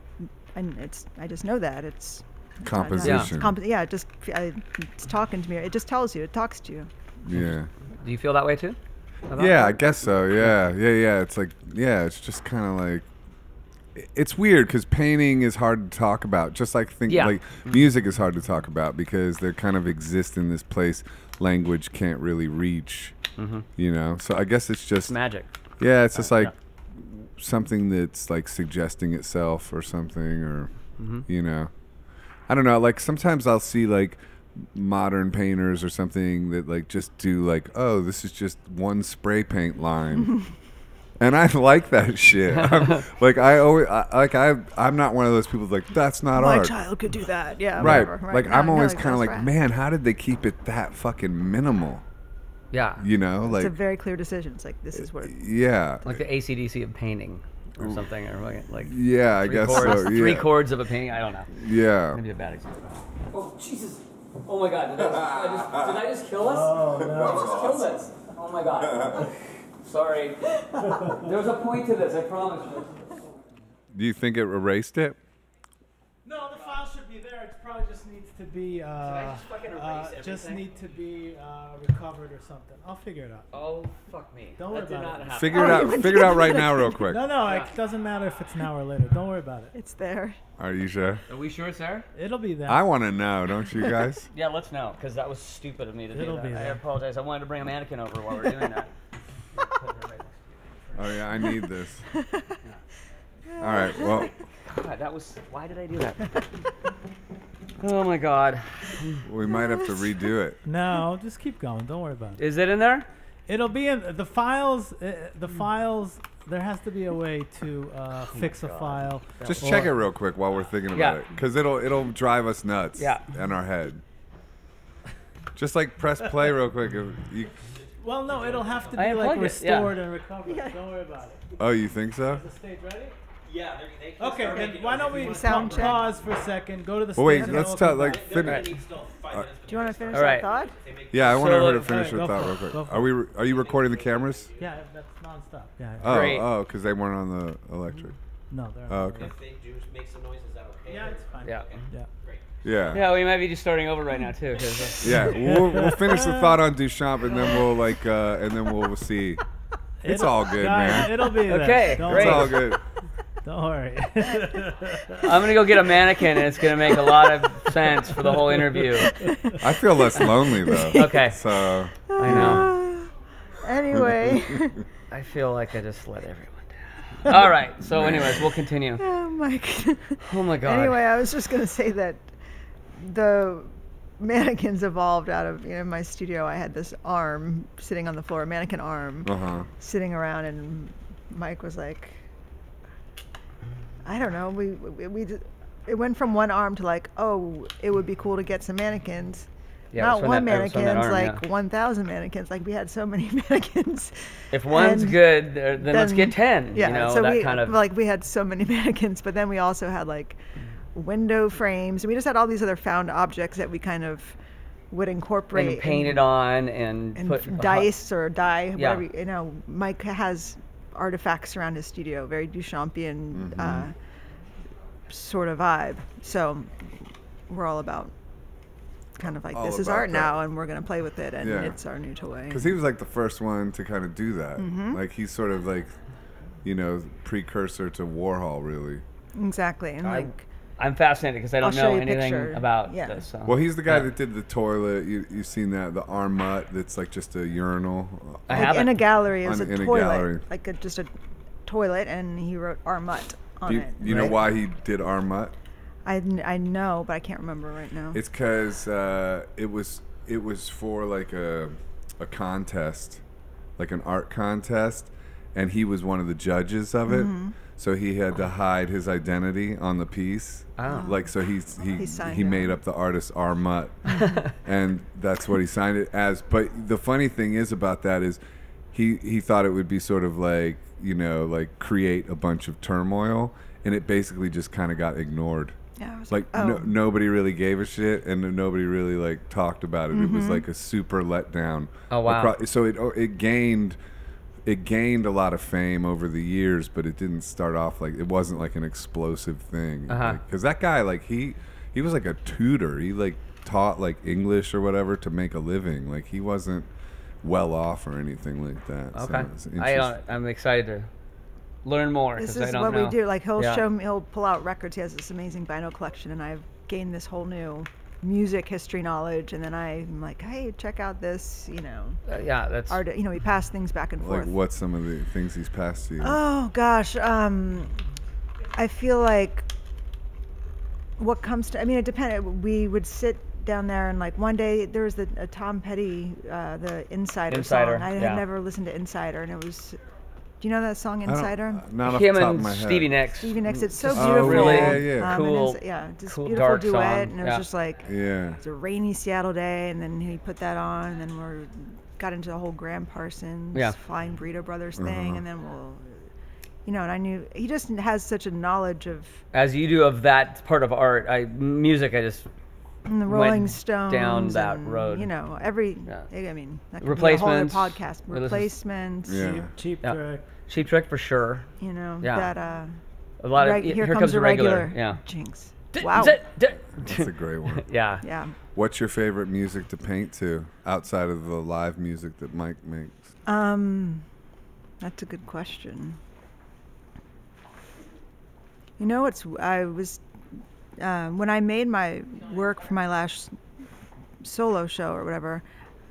and it's I just know that it's Composition. It's comp- yeah, it just I, it's talking to me. It just tells you. It talks to you. Yeah. Do you feel that way too? Yeah, I guess so. Yeah, yeah, yeah. It's like, yeah, it's just kind of like, i- it's weird because painting is hard to talk about. Just like think, Yeah. like mm-hmm. music is hard to talk about because they kind of exist in this place language can't really reach. Mm-hmm. You know, so I guess it's just It's magic. yeah, it's just like something that's like suggesting itself or something, or mm-hmm. you know, I don't know. Like sometimes I'll see like modern painters or something that like just do like, oh, this is just one spray paint line. And I like that shit. I'm, like I always, I, like I, I'm not one of those people like that's not My art, child could do that. Yeah. right? whatever, Like No, I'm always that's kind of like, right. man, how did they keep it that fucking minimal? Yeah. You know, like It's a very clear decision. It's like this is where. yeah, Like the ACDC of painting or something, or like, like yeah, I guess chords, so. three chords of a painting. I don't know. yeah. Maybe a bad example. Oh Jesus! Oh my God! Did I just, did I just kill us? Oh no! Did I just kill us? Oh my God! Sorry. There was a point to this. I promise you. Do you think it erased it? No, the file should be there. It probably just needs to be. Uh, just fucking erase uh, just need to be uh, recovered or something. I'll figure it out. Oh fuck me! Don't worry that did about not it. happen. Figure it out. Figure it out right now, real quick. No, no, Yeah. it doesn't matter if it's now or later. Don't worry about it. It's there. Are you sure? Are we sure, Sarah? It'll be there. I want to know, don't you guys? Yeah, let's know, because that was stupid of me to It'll do be that. I apologize. I wanted to bring a mannequin over while we're doing that. Oh yeah, I need this. All right. Well, God, that was. Why did I do that? oh my God! we might have to redo it. no, just keep going. Don't worry about it. Is it in there? It'll be in the files. Uh, the files. There has to be a way to uh, fix a file. Just or- check it real quick while we're thinking about Yeah. it, because it'll it'll drive us nuts. Yeah. In our head. Just like press play real quick. if You, Well, no, it'll have to I be like unplugged it, yeah. restored and recovered. Don't worry about it. oh, you think so? Is the stage ready? Yeah, they're, they can Okay, start then making why noise don't if we want. Sound check. pause for a second, go to the stage. Well, wait. and then Let's we'll talk. come Like, back. They're finish. gonna need still five Uh, minutes Do you want to finish All right. that thought? They make Yeah, I want So her to the- finish Alright, her go thought for real it, quick. go for Are we? re- Are you recording the cameras? Yeah, that's nonstop. Yeah. Oh, Great. oh, because they weren't on the electric. No, they're. Oh, okay. If they do make some noise, is that okay? Yeah, it's fine. Yeah. Yeah. Great. Yeah. Yeah, we might be just starting over right now too. 'cause, Yeah, we'll, we'll finish the thought on Duchamp and then we'll like, uh, and then we'll see. It's It'll- all good, guys, man. It'll be. Okay, Don't great. It's all good. Don't worry. I'm gonna go get a mannequin, and it's gonna make a lot of sense for the whole interview. I feel less lonely though. Okay. So I know. Anyway. I feel like I just let everyone down. All right. So, anyways, we'll continue. oh my god. Oh my God. Anyway, I was just gonna say that the mannequins evolved out of you know in my studio. I had this arm sitting on the floor, a mannequin arm uh huh. sitting around, and Mike was like, I don't know. We we, we d- it went from one arm to like, oh, it would be cool to get some mannequins. Yeah, Not one that- it was from that mannequins, arm, like yeah. 1,000 mannequins. Like we had so many mannequins. If one's and good, there- then, let's get ten. Yeah, you know so that we kind of. like we had so many mannequins, but then we also had like window frames, and we just had all these other found objects that we kind of would incorporate and painted on and, and put dice or dye, Yeah. whatever. You know, Mike has artifacts around his studio, very Duchampian Mm-hmm. uh, sort of vibe. So we're all about kind of like All this is art that. now, and we're gonna play with it, and Yeah. it's our new toy. Because he was like the first one to kind of do that. Mm-hmm. Like he's sort of like, you know, precursor to Warhol, really. exactly, and I- like. I'm fascinated because I don't show know anything picture. about Yeah. this. So. Well, he's the guy Yeah. that did the toilet. You you've seen that the R. Mutt that's like just a urinal. I like haven't. in a gallery. It was On- a in a toilet, gallery. like a, just a toilet, and he wrote R. Mutt on you, it. you know why he did R. Mutt? I, I know, but I can't remember right now. It's because uh, it was it was for like a a contest, like an art contest, and he was one of the judges of it. Mm-hmm. So he had to hide his identity on the piece. Oh. Like so he's he He he, made up the artist R. Mutt, and that's what he signed it as. But the funny thing is about that is he he thought it would be sort of like you know like create a bunch of turmoil, and it basically just kind of got ignored yeah, I was like oh, no, nobody really gave a shit and nobody really like talked about it. It Mm-hmm. was like a super letdown. Oh, wow. acro- so it oh, it gained it gained a lot of fame over the years, but it didn't start off like it wasn't like an explosive thing. Uh-huh. Because that guy, like he, he was like a tutor. He like taught like English or whatever to make a living. Like he wasn't well off or anything like that. So Okay. it's I interest- uh, I'm excited to learn more This because I is don't what know. we do. Like he'll Yeah. show me, he'll pull out records. He has this amazing vinyl collection, and I've gained this whole new music history knowledge. And then I'm like, hey, check out this. You know, Uh, yeah, that's art. You know, we pass things back and forth. like forth. what's some of the things he's passed to you? Oh gosh, um, I feel like what comes to. I mean, it depended. We would sit down there and like one day there was the a Tom Petty, uh, the Insider, Insider, song. I yeah. had never listened to Insider, and it was. Do you know that song I don't- Insider? Not off him the top and of my head. Stevie Nicks. Stevie Nicks. It's so Just Oh, beautiful. really yeah, yeah. Um, and cool- it's- yeah, just cool beautiful dark duet, song, and it was yeah. just like Yeah. it's a rainy Seattle day, and then he put that on, and then we're got into the whole Gram Parsons, Yeah. Flying Burrito Brothers Uh-huh. thing, and then we'll, you know, and I knew he just has such a knowledge of As you do of that part of art, I music. I just and the Went Rolling Stones down that and, road. You know, every. Yeah. I mean, that could be a whole other Replacements. podcast. We listen- Replacements. Yeah. Cheap, cheap Yeah. trick. Cheap Trick for sure. You know Yeah. that. Uh, A lot of reg- here, here, comes, a regular. regular. Yeah. Jinx. D- Wow. d- d- That's a great one. yeah. Yeah. What's your favorite music to paint to outside of the live music that Mike makes? Um, that's a good question. You know, it's I was uh, when I made my work for my last solo show or whatever.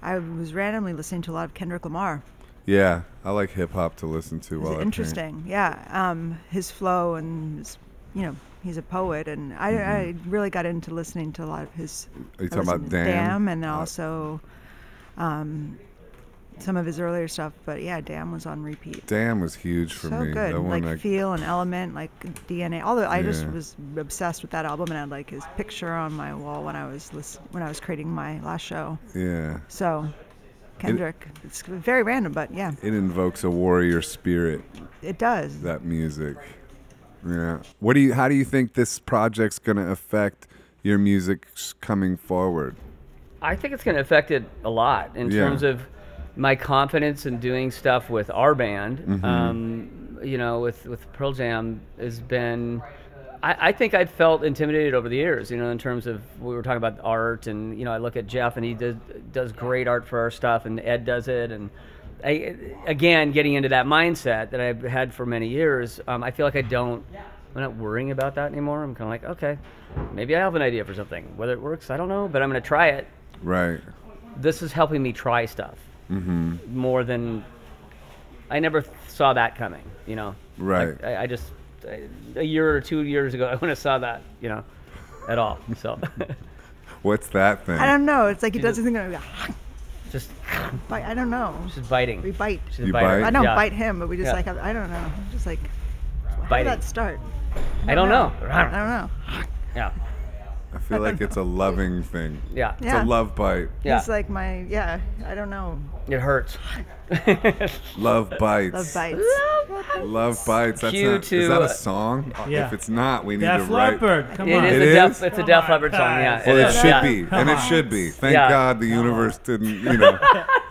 I was randomly listening to a lot of Kendrick Lamar. Yeah, I like hip hop to listen to while was I paint. interesting, yeah. Um, his flow and his, you know, he's a poet, and I, Mm-hmm. I really got into listening to a lot of his. Are you I talking about to Damn? and Uh, also um, some of his earlier stuff. But yeah, Damn was on repeat. Damn was huge for so me. good, That one, like I- Feel and Element, like DNA. Although I just was obsessed with that album, and I had like his picture on my wall when I was listen- when I was creating my last show. yeah, So Kendrick, it's very random, but yeah, it invokes a warrior spirit. it does. That music. Yeah. What do you? How do you think this project's gonna affect your music coming forward? I think it's going to affect it a lot in Yeah. terms of my confidence in doing stuff with our band. Mm-hmm. Um, you know, with with Pearl Jam has been. I, I think I've felt intimidated over the years. You know, in terms of we were talking about art, and you know, I look at Jeff, and he does does great art for our stuff, and Ed does it, and. I, again, getting into that mindset that I've had for many years, um, I feel like I don't. I'm not worrying about that anymore. I'm kind of like, okay, maybe I have an idea for something. Whether it works, I don't know, but I'm going to try it Right. this is helping me try stuff Mm-hmm. more than I never saw that coming. You know, Right. Like, I, I just I, a year or two years ago, I wouldn't have saw that. You know, at all. So What's that thing? I don't know. It's like he does just- his thing. Like, just bite. I don't know. just biting. We bite. She's You bite? I don't Yeah. bite him, but we just Yeah. like I don't know. Just like biting. how did that start? I don't know. I don't know. Yeah, I feel like it's a loving thing. yeah, It's Yeah. a love bite. yeah. He's like my yeah. I don't know. it hurts. Love bites. Love bites. Love bites. That's Cue not, to, is that uh, a song? Yeah. If it's not, we need Def to write. Leppard, come It on. is It a is? Def. It's a Come Def Leppard song. Yeah. guys. Well, it is, should yeah. be, and it should be. Thank Yeah. God the universe didn't. You know.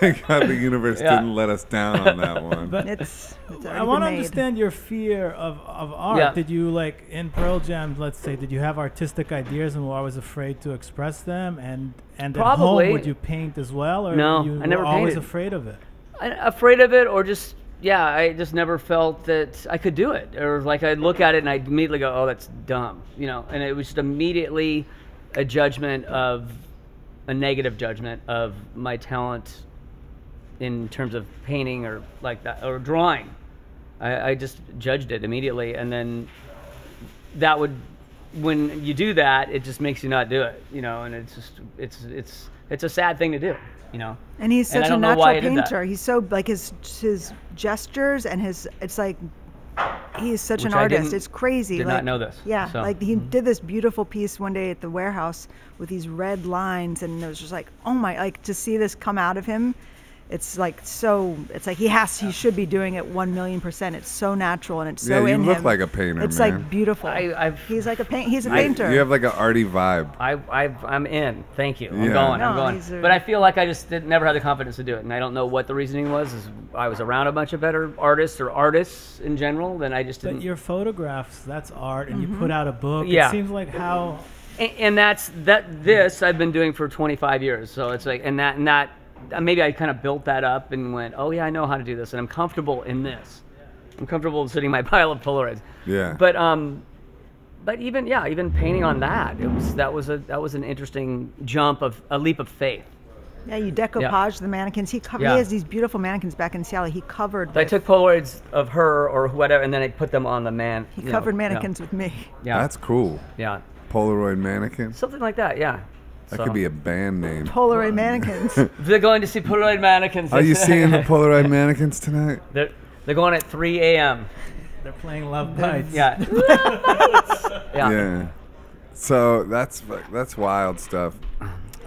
Thank God the universe Yeah. didn't let us down on that one. But It's. it's I want to understand your fear of, of art. Yeah. Did you like in Pearl Jam? Let's say, did you have artistic ideas and were always afraid to express them? And and at home, would you paint as well, or No, you I never were always painted. afraid of it? I- afraid of it or just yeah i just never felt that i could do it or like i'd look at it and i'd immediately go oh that's dumb you know and it was just immediately a judgment of a negative judgment of my talent in terms of painting or like that or drawing i, I just judged it immediately and then that would when you do that it just makes you not do it you know and it's just it's it's it's a sad thing to do you know And he's And such a why I natural painter. He's so like his his gestures and his it's like he's such Which an artist. It's crazy. did like, not know this, Yeah, so. like he mm-hmm. did this beautiful piece one day at the warehouse with these red lines, and it was just like, oh my! Like to see this come out of him, it's like so. It's like he has. He should be doing it one million percent. It's so natural and it's Yeah, so you in look him. like a painter, It's man. like beautiful. I, I've he's like a paint. He's a I- painter. You have like an arty vibe. I, I've, I'm in. Thank you. I'm Yeah. going. No, I'm going. these are- But I feel like I just did, never had the confidence to do it, and I don't know what the reasoning was. Is I was around a bunch of better artists or artists in general, then I just didn't. But your photographs, that's art, and you mm-hmm. put out a book. Yeah. It seems like how and, and that's that. This I've been doing for 25 years, so it's like, and that, and that, maybe I kind of built that up and went, oh yeah, I know how to do this, and I'm comfortable in this. I'm comfortable sitting my pile of Polaroids. Yeah. But um, but even yeah, even painting on that, it was that was a that was an interesting jump of a leap of faith. yeah, you decoupage the mannequins. He covered. Yeah. He has these beautiful mannequins back in Seattle. He covered. I took Polaroids of her or whatever, and then I put them on the man. He you know, covered yeah. mannequins with me. Yeah, That's cool. yeah, Polaroid mannequin. something like that. Yeah. That So- could be a band name. Polaroid mannequins. They're going to see Polaroid mannequins. Are you seeing the Polaroid mannequins tonight? They're they're going at 3 a.m. they're playing Love Bites. Yeah. yeah. Yeah. So that's that's wild stuff.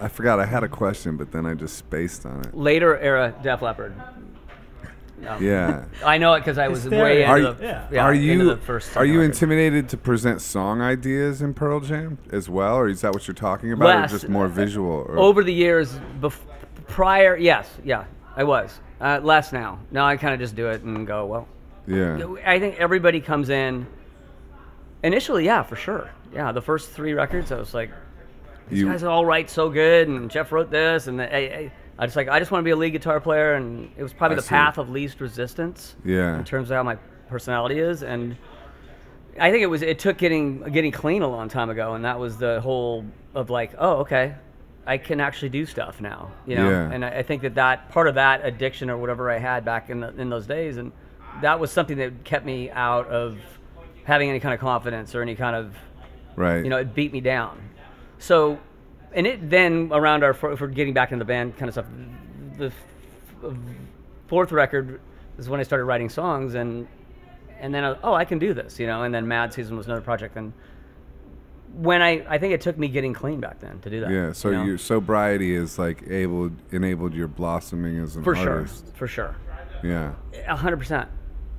I forgot I had a question, but then I just spaced on it. Later era Def Leppard. No. Yeah. I know it because I was Hysteria. way Are into you, the, yeah. yeah, are into you the first are you record. intimidated to present song ideas in Pearl Jam as well, or is that what you're talking about, or just more visual? Or, over the years bef- prior yes yeah i was uh, less now now i kind of just do it and go well yeah. i think everybody comes in initially yeah for sure yeah the first three records i was like these You guys all write so good and jeff wrote this and the, I, I, I just like i just want to be a lead guitar player and it was probably I the see. path of least resistance yeah. in terms of how my personality is and I think it was it took getting getting clean a long time ago and that was the whole of like oh okay I can actually do stuff now you know Yeah. and I, I think that that part of that addiction or whatever I had back in the, in those days and that was something that kept me out of having any kind of confidence or any kind of Right. you know it beat me down so and it then around our for, for getting back into the band kind of stuff the fourth record is when i started writing songs and and then I, oh i can do this you know and then mad season was another project and when i i think it took me getting clean back then to do that yeah. So you know? your sobriety is like able enabled your blossoming as an for sure artist. for sure Yeah. A hundred percent.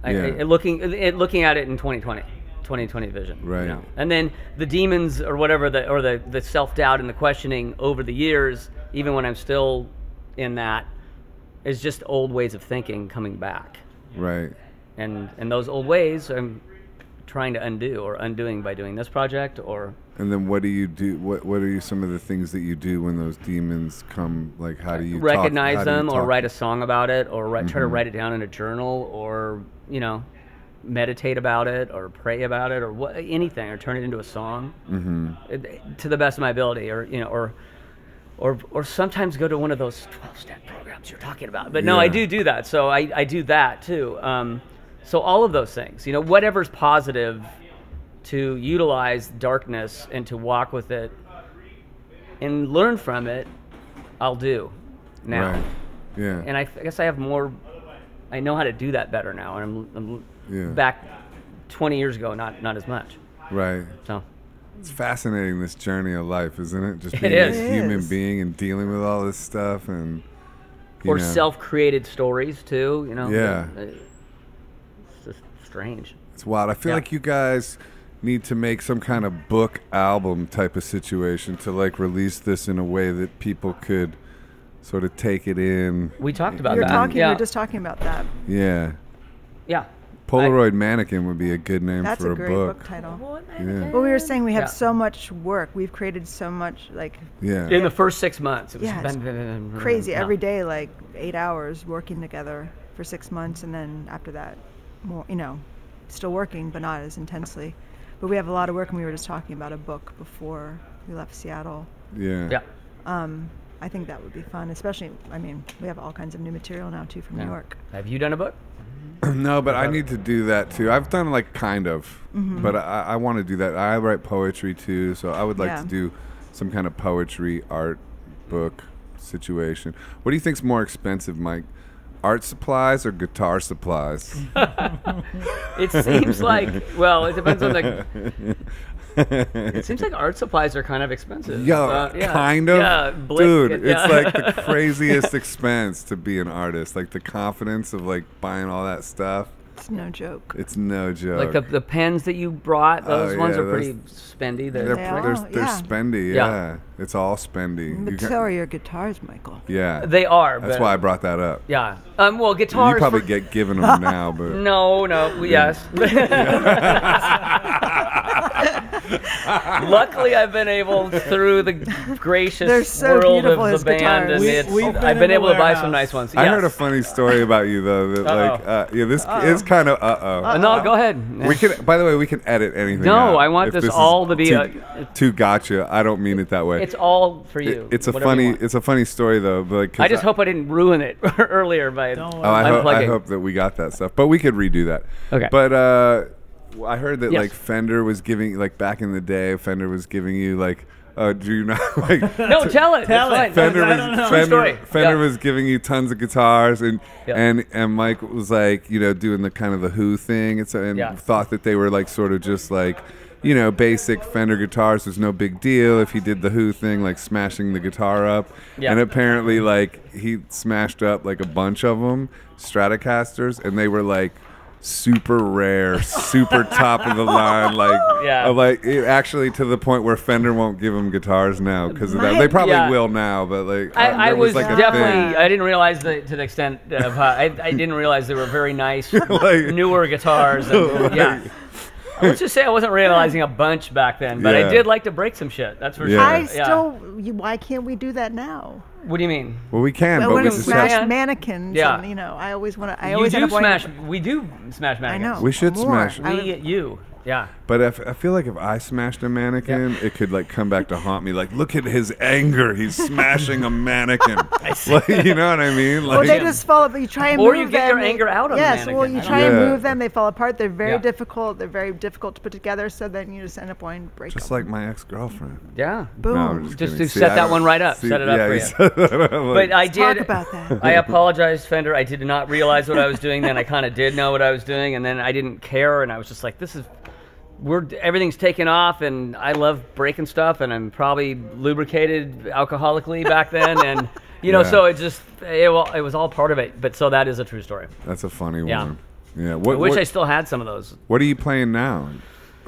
I- Yeah. Looking it, looking at it in 2020, 2020 vision. you Right. know. And then the demons or whatever the or the the self doubt and the questioning over the years, even when I'm still in that, is just old ways of thinking coming back. Right. And and those old ways I'm trying to undo or undoing by doing this project or And then what do you do? What What are you, some of the things that you do when those demons come? Like how do you talk- recognize how do you them or talk- write a song about it or write, try to Mhm. write it down in a journal or you know meditate about it or pray about it or what, anything or turn it into a song Mhm. to the best of my ability or you know or or or sometimes go to one of those 12 step programs you're talking about but no i do do that so i, I do that too um, so all of those things you know whatever's positive to utilize darkness and to walk with it and learn from it i'll do now Right. Yeah. and I, I guess I have more. I know how to do that better now, and I'm, I'm Yeah. back 20 years ago, not not as much. right. So It's fascinating this journey of life, isn't it? Just being is. a human being and dealing with all this stuff and or know, self-created stories too. You know. Yeah. It's just strange. It's wild. I feel Yeah. like you guys need to make some kind of book album type of situation to like release this in a way that people could sort of take it in. We talked about You're that. talking. Yeah. You're just talking about that. Yeah. yeah. Polaroid Mannequin would be a good name That's for a a, great book. book, title. Yeah. Well, we were saying we have Yeah. so much work. We've created so much, like Yeah. In the first six months, it was Yeah, it's been- crazy. yeah. Every day, like eight hours working together for six months, and then after that, more. You know, still working, but not as intensely. But we have a lot of work, and we were just talking about a book before we left Seattle. yeah. Yeah. Um, I think that would be fun, especially. I mean, we have all kinds of new material now too from Yeah. New York. Have you done a book? no, but I need to do that too. I've done like kind of, Mm-hmm. but I, I want to do that. I write poetry too, so I would like Yeah. to do some kind of poetry art book situation. What do you think's more expensive, Mike? art supplies or guitar supplies? It seems like well, it depends on the. It seems like art supplies are kind of expensive. Yo, Uh, yeah. kind of, Yeah, Blick dude. and- It's like the craziest expense to be an artist. Like the confidence of like buying all that stuff. It's no joke. It's no joke. like the the pens that you brought. Oh, Those ones yeah, are pretty spendy. they're They're, They they're, they're yeah. spendy. Yeah. Yeah. it's all spendy. But You so ca- are your guitars, Michael. yeah, they are. That's but- why I brought that up. Yeah. Um. Well, guitars. You probably get given them now, but No, no, yes. Luckily, I've been able, through the gracious so world of the band, guitars. and We- it's, we've been I've been able to buy some nice ones. I heard a funny story about you though. That Uh-oh. uh, yeah, this is kind of uh oh. Uh, no, go ahead. We can. By the way, we can edit anything. No, out I want if this all to be too, a- too gotcha. I don't mean it that way. It's all for It- you. it's a funny. It's a funny story though. But like, 'cause I just hope I didn't ruin it earlier by. Don't Oh, I hope, I hope that we got that stuff, but we could redo that. Okay. But uh, I heard that Yes. like Fender was giving, like back in the day, Fender was giving you like, uh, do you not like? No, tell it. Tell it. Fender was don't know. True Fender. Fender Yeah. was giving you tons of guitars and Yeah. and and Mike was like you know doing the kind of the Who thing and, so, and Yeah. thought that they were like sort of just like you know basic Fender guitars was no big deal if he did the Who thing like smashing the guitar up Yeah. and apparently like he smashed up like a bunch of them Stratocasters and they were like super rare super top of the line like Yeah. uh, like it, actually to the point where Fender won't give them guitars now because of that they probably Yeah. will now but like uh, I, I there was, like definitely I didn't realize the, to the extent of how I, I didn't realize they were very nice, Like- newer guitars. And, Like- yeah. Let's just say I wasn't realizing a bunch back then, but I did like to break some shit. That's for Yeah. sure. I still. You, why can't we do that now? What do you mean? well we can I but want we to just smash have, mannequins. Yeah. And, you know, I always want to. I you always do end up wanting- smash. We do smash mannequins. I mannequins. know. We should more. smash- I Me, would- you. Yeah. but if, I feel like if I smashed a mannequin, it could like come back to haunt me. Like, look at his anger; he's smashing a mannequin. like, you know what I mean? Well, Like, they just fall. You try and Or move you get your them, they- anger out on the Yes, well, you try don't and know. move them. They fall apart. They're very Yeah. difficult. They're very difficult to put together. So then you just end up wanting to break just them. like my ex-girlfriend. Yeah. Boom. No, just, Just kidding. to set I that one right up, set it up yeah, for you. up, like- But I did. Talk about that. I apologize, Fender. I did not realize what I was doing then. I kind of did know what I was doing, and then I didn't care, and I was just like, "This is, we're everything's taken off, and I love breaking stuff, and I'm probably lubricated alcoholically back then, and you know, Yeah. so it just it, wa- it was all part of it. But so that is a true story. That's a funny Yeah. one. Yeah. I wish what, I still had some of those. what are you playing now?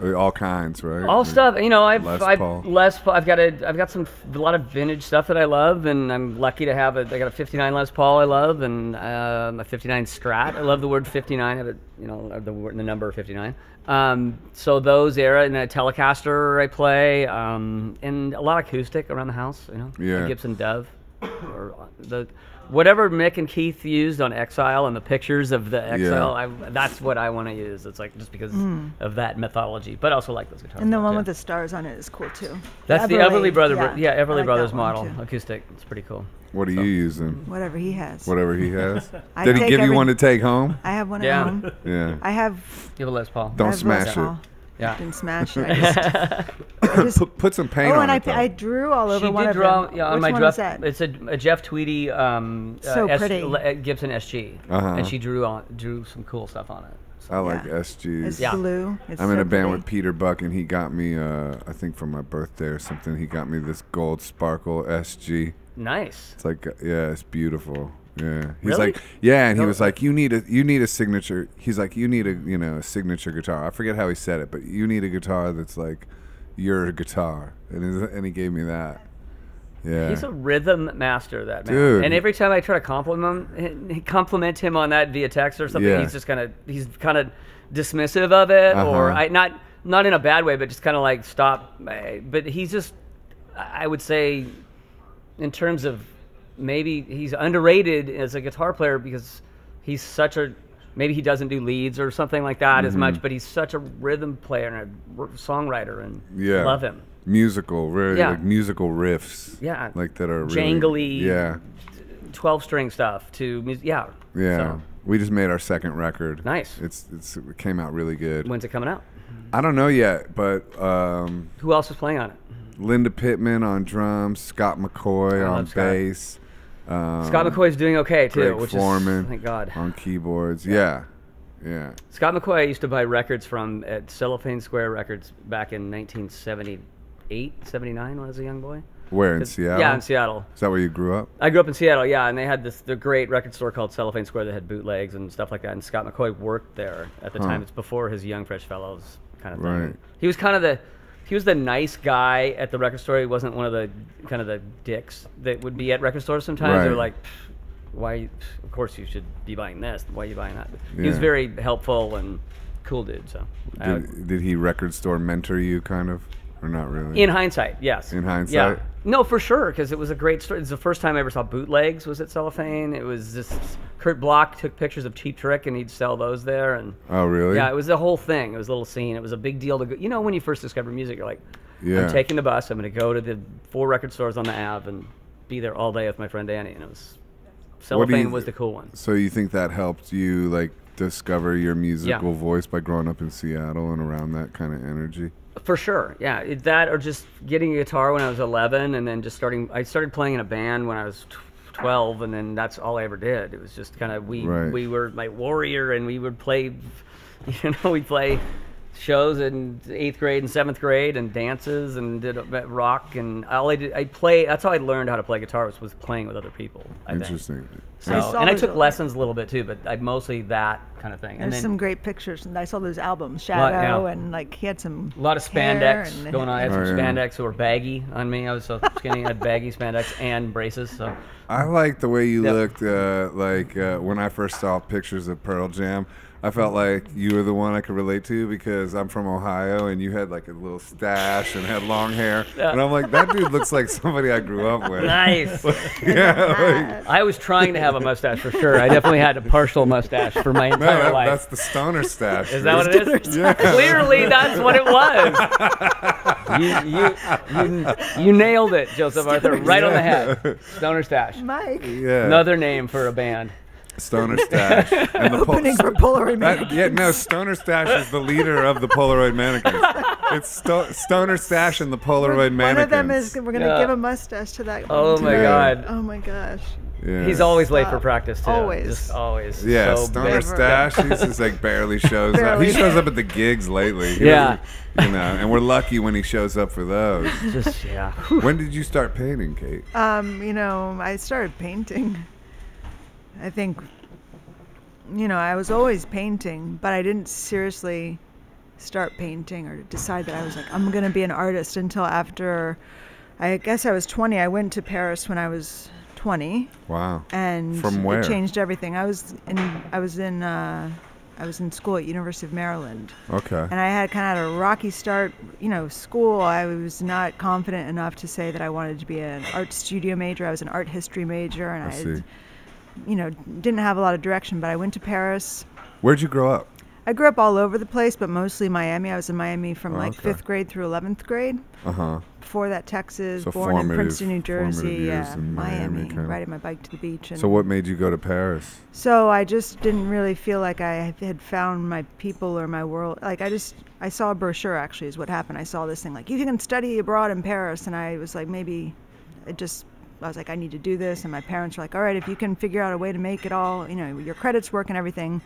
All kinds, right? All stuff, you know. I've Les I've Paul. Les Paul. I've got a I've got some a lot of vintage stuff that I love, and I'm lucky to have a. I got a '59 Les Paul I love, and um, a '59 Strat. I love the word '59. Have it, you know, the the number 59. Um, so those era and a Telecaster I play, um, and a lot of acoustic around the house. You know, Yeah. Gibson Dove, or the whatever Mick and Keith used on Exile and the pictures of the Exile. I, that's what I want to use. It's like just because hmm. of that mythology, but I also like those guitars. and the too. one with the stars on it is cool too. That's the Everly Brother, yeah. yeah, Everly like Brothers model too. acoustic. It's pretty cool. What are you using? Whatever he has. Whatever he has. Did he take give you one to take home? I have one Yeah. at home. Yeah. I have. You have a Les Paul. Don't I have Les smash Paul. It. yeah. Didn't smash it. I just, I just Put, put some paint oh, on and I, it. though. I drew all over She one did of draw them. yeah, on Which my one Jeff. is that? It's a, a Jeff Tweedy um, uh, So S- pretty. Le- uh, Gibson SG, Uh-huh. and she drew on drew some cool stuff on it. So- I like Yeah. SGs. It's Yeah. blue. It's I'm in a band pretty. with Peter Buck, and he got me, uh, I think for my birthday or something, he got me this gold sparkle SG. nice. It's like, uh, yeah, it's beautiful. Yeah, he's Really? like, yeah, and he was like, you need a, you need a signature. He's like, you need a, you know, a signature guitar. I forget how he said it, but you need a guitar that's like your guitar, and and he gave me that. Yeah, He's a rhythm master, that man. Dude. And every time I try to compliment him, compliment him on that via text or something, Yeah. he's just kind of he's kind of dismissive of it, or Uh-huh. I not not in a bad way, but just kind of like stop. eh, But he's just, I would say, in terms of maybe he's underrated as a guitar player because he's such a maybe he doesn't do leads or something like that Mm-hmm. as much, but he's such a rhythm player and a r- songwriter, and yeah, love him. Musical, really Yeah. like musical riffs. Yeah. like that are really, Jangly. Yeah, 12 string stuff to music. Yeah. yeah. So, We just made our second record. Nice. It's it's it came out really good. when's it coming out? I don't know yet, but um, Who else is playing on it? Linda Pitmon on drums, Scott McCaughey I on bass. Scott. Um, Scott McCaughey's doing okay too, Greg which Foreman is thank God. on keyboards. Yeah, yeah. Scott McCaughey I used to buy records from at Cellophane Square Records back in 1978, 79 when I was a young boy. Where in Seattle? Yeah, in Seattle. Is that where you grew up? I grew up in Seattle, yeah, and they had this the great record store called Cellophane Square that had bootlegs and stuff like that. And Scott McCaughey worked there at the Huh. time. It's before his Young Fresh Fellows kind of thing. Right. He was kind of the he was the nice guy at the record store. He wasn't one of the kind of the dicks that would be at record stores sometimes. They're like, why? Of course you should be buying this. Why are you buying that? But He was very helpful and cool dude. So would- Did, did he record store mentor you, kind of, or not really? in hindsight, yes. In hindsight. Yeah. No, for sure, because it was a great story. It's the first time I ever saw bootlegs. Was at Cellophane. It was just Kurt Bloch took pictures of Cheap Trick and he'd sell those there, and oh, really? yeah, it was the whole thing. It was a little scene. It was a big deal to go. You know, when you first discover music, you're like, Yeah. I'm taking the bus. I'm going to go to the four record stores on the Ave and be there all day with my friend Danny. And it was do you- Cellophane was the cool one. So you think that helped you like discover your musical voice by growing up in Seattle and around that kind of energy? For sure, yeah. That or just getting a guitar when I was 11, and then just starting. I started playing in a band when I was 12, and then that's all I ever did. It was just kind of we Right. we were my warrior, and we would play. You know, we'd play shows in eighth grade and seventh grade, and dances, and did rock, and all I did. I play. That's how I learned how to play guitar was, was playing with other people. I think. Interesting. So, I and I took a- lessons a little bit too, but I mostly that kind of thing. And There's then, some great pictures, and I saw those albums, Lot- Shadow, yeah. and like he had some A lot of spandex going on. I had Oh, some yeah. spandex that were baggy on me. I was so skinny. I had baggy spandex and braces. So I like the way you Yep. looked. Uh, like uh, when I first saw pictures of Pearl Jam, I felt like you were the one I could relate to because I'm from Ohio and you had like a little stash and had long hair, and I'm like, that dude looks like somebody I grew up with. nice. yeah, like, I was trying to have a mustache for sure. I definitely had a partial mustache for my no, entire that- life. that's the stoner stash. Is that what it is? Yeah. Clearly, that's what it was. you, you, you, you nailed it, Joseph Arthur, right on the head. Stoner Stash. Mike Yeah, Another name for a band. Stoner stash. And the pol- opening for Polaroid That, yeah, no, Stoner Stash is the leader of the Polaroid mannequins. It's Sto- Stoner Stash and the Polaroid One mannequins. of them is we're gonna Yeah. give a mustache to that. Oh one my. God. Oh my gosh. Yeah. He's always late for practice too. Always. Just always. Yeah, so Stoner big. Stash. He's just like barely shows up. He shows up at the gigs lately. He Yeah. You know, and we're lucky when he shows up for those. Just yeah. When did you start painting, Kate? Um, you know, I started painting. I think, you know, I was always painting, but I didn't seriously start painting or decide that I was like, I'm going to be an artist until after, I guess I was 20. I went to Paris when I was 20 Wow. and From where? it changed everything. I was in, I was in, uh, I was in school at University of Maryland. Okay. And I had kind of had a rocky start. You know, school, I was not confident enough to say that I wanted to be an art studio major. I was an art history major, and I I, see. You know, didn't have a lot of direction. But I went to Paris. Where'd you grow up? I grew up all over the place, but mostly Miami. I was in Miami from Oh, like okay. fifth grade through 11th grade. Uh huh. Before that, Texas, So born in Princeton, New Jersey, yeah, in Miami, Miami, riding my bike to the beach. And So what made you go to Paris? So I just didn't really feel like I had found my people or my world. Like I just I saw a brochure actually is what happened. I saw this thing like you can study abroad in Paris, and I was like maybe it just I was like I need to do this, and my parents were like, all right, if you can figure out a way to make it all, you know, your credits work and everything,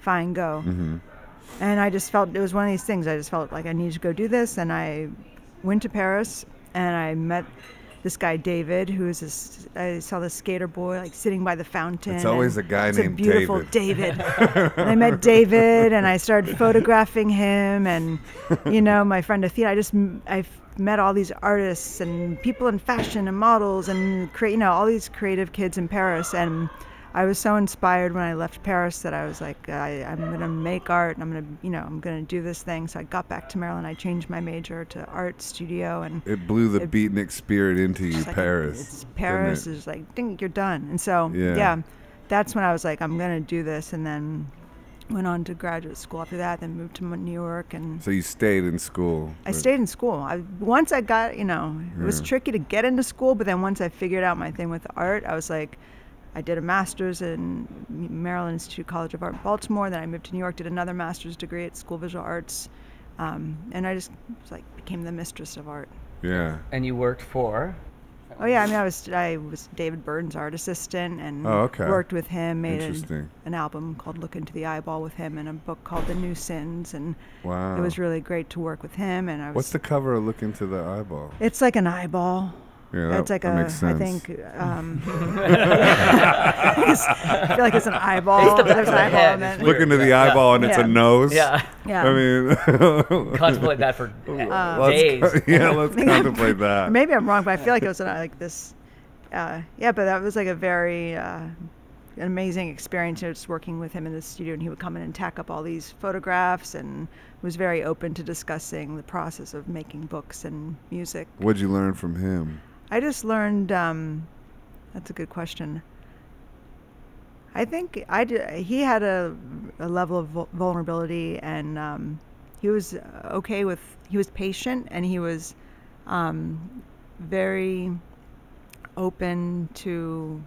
fine, go. Mm-hmm. And I just felt it was one of these things. I just felt like I needed to go do this, and I went to Paris, and I met this guy David, who is this. I saw this skater boy like sitting by the fountain. It's always a guy it's named a beautiful David. and I met David, and I started photographing him, and you know, my friend Athena. I just I met all these artists and people in fashion and models and create, you know, all these creative kids in Paris, and I was so inspired when I left Paris that I was like, I, I'm gonna make art, and I'm gonna, you know, I'm gonna do this thing. So I got back to Maryland. I changed my major to art studio, and It blew the It- beatnik spirit into you, like, Paris. It's Paris it? is like, ding, you're done. And so, Yeah. yeah. that's when I was like, I'm gonna do this, and then went on to graduate school after that. Then moved to New York, and So you stayed in school. I stayed in school. I, once I got, you know, it was tricky to get into school, but then once I figured out my thing with the art, I was like, I did a master's in Maryland Institute College of Art in Baltimore. Then I moved to New York, did another master's degree at School of Visual Arts, um, and I just like became the mistress of art. Yeah. And you worked for Oh yeah, I mean, I was I was David Byrne's art assistant and Oh, okay. worked with him. Made an, Interesting. an album called "Look Into the Eyeball" with him, and a book called "The New Sins." And Wow. it was really great to work with him. And I was. What's the cover of Look Into the Eyeball? It's like an eyeball. Yeah, that, it's like that a. makes I think. Um, I feel like it's an eyeball. the back There's of an eyeball head. It's. Look into the Yeah. eyeball and it's Yeah. a nose. Yeah. Yeah. I mean, Contemplate that for Uh, days. let's, yeah, let's contemplate that. Maybe I'm wrong, but I feel like it was uh, like this. Uh, yeah, but that was like a very uh, an amazing experience. You know, just working with him in the studio, and he would come in and tack up all these photographs, and was very open to discussing the process of making books and music. What'd you learn from him? I just learned. Um, that's a good question. I think I did, he had a, a level of vul- vulnerability, and um, he was okay with. He was patient, and he was um, very open to.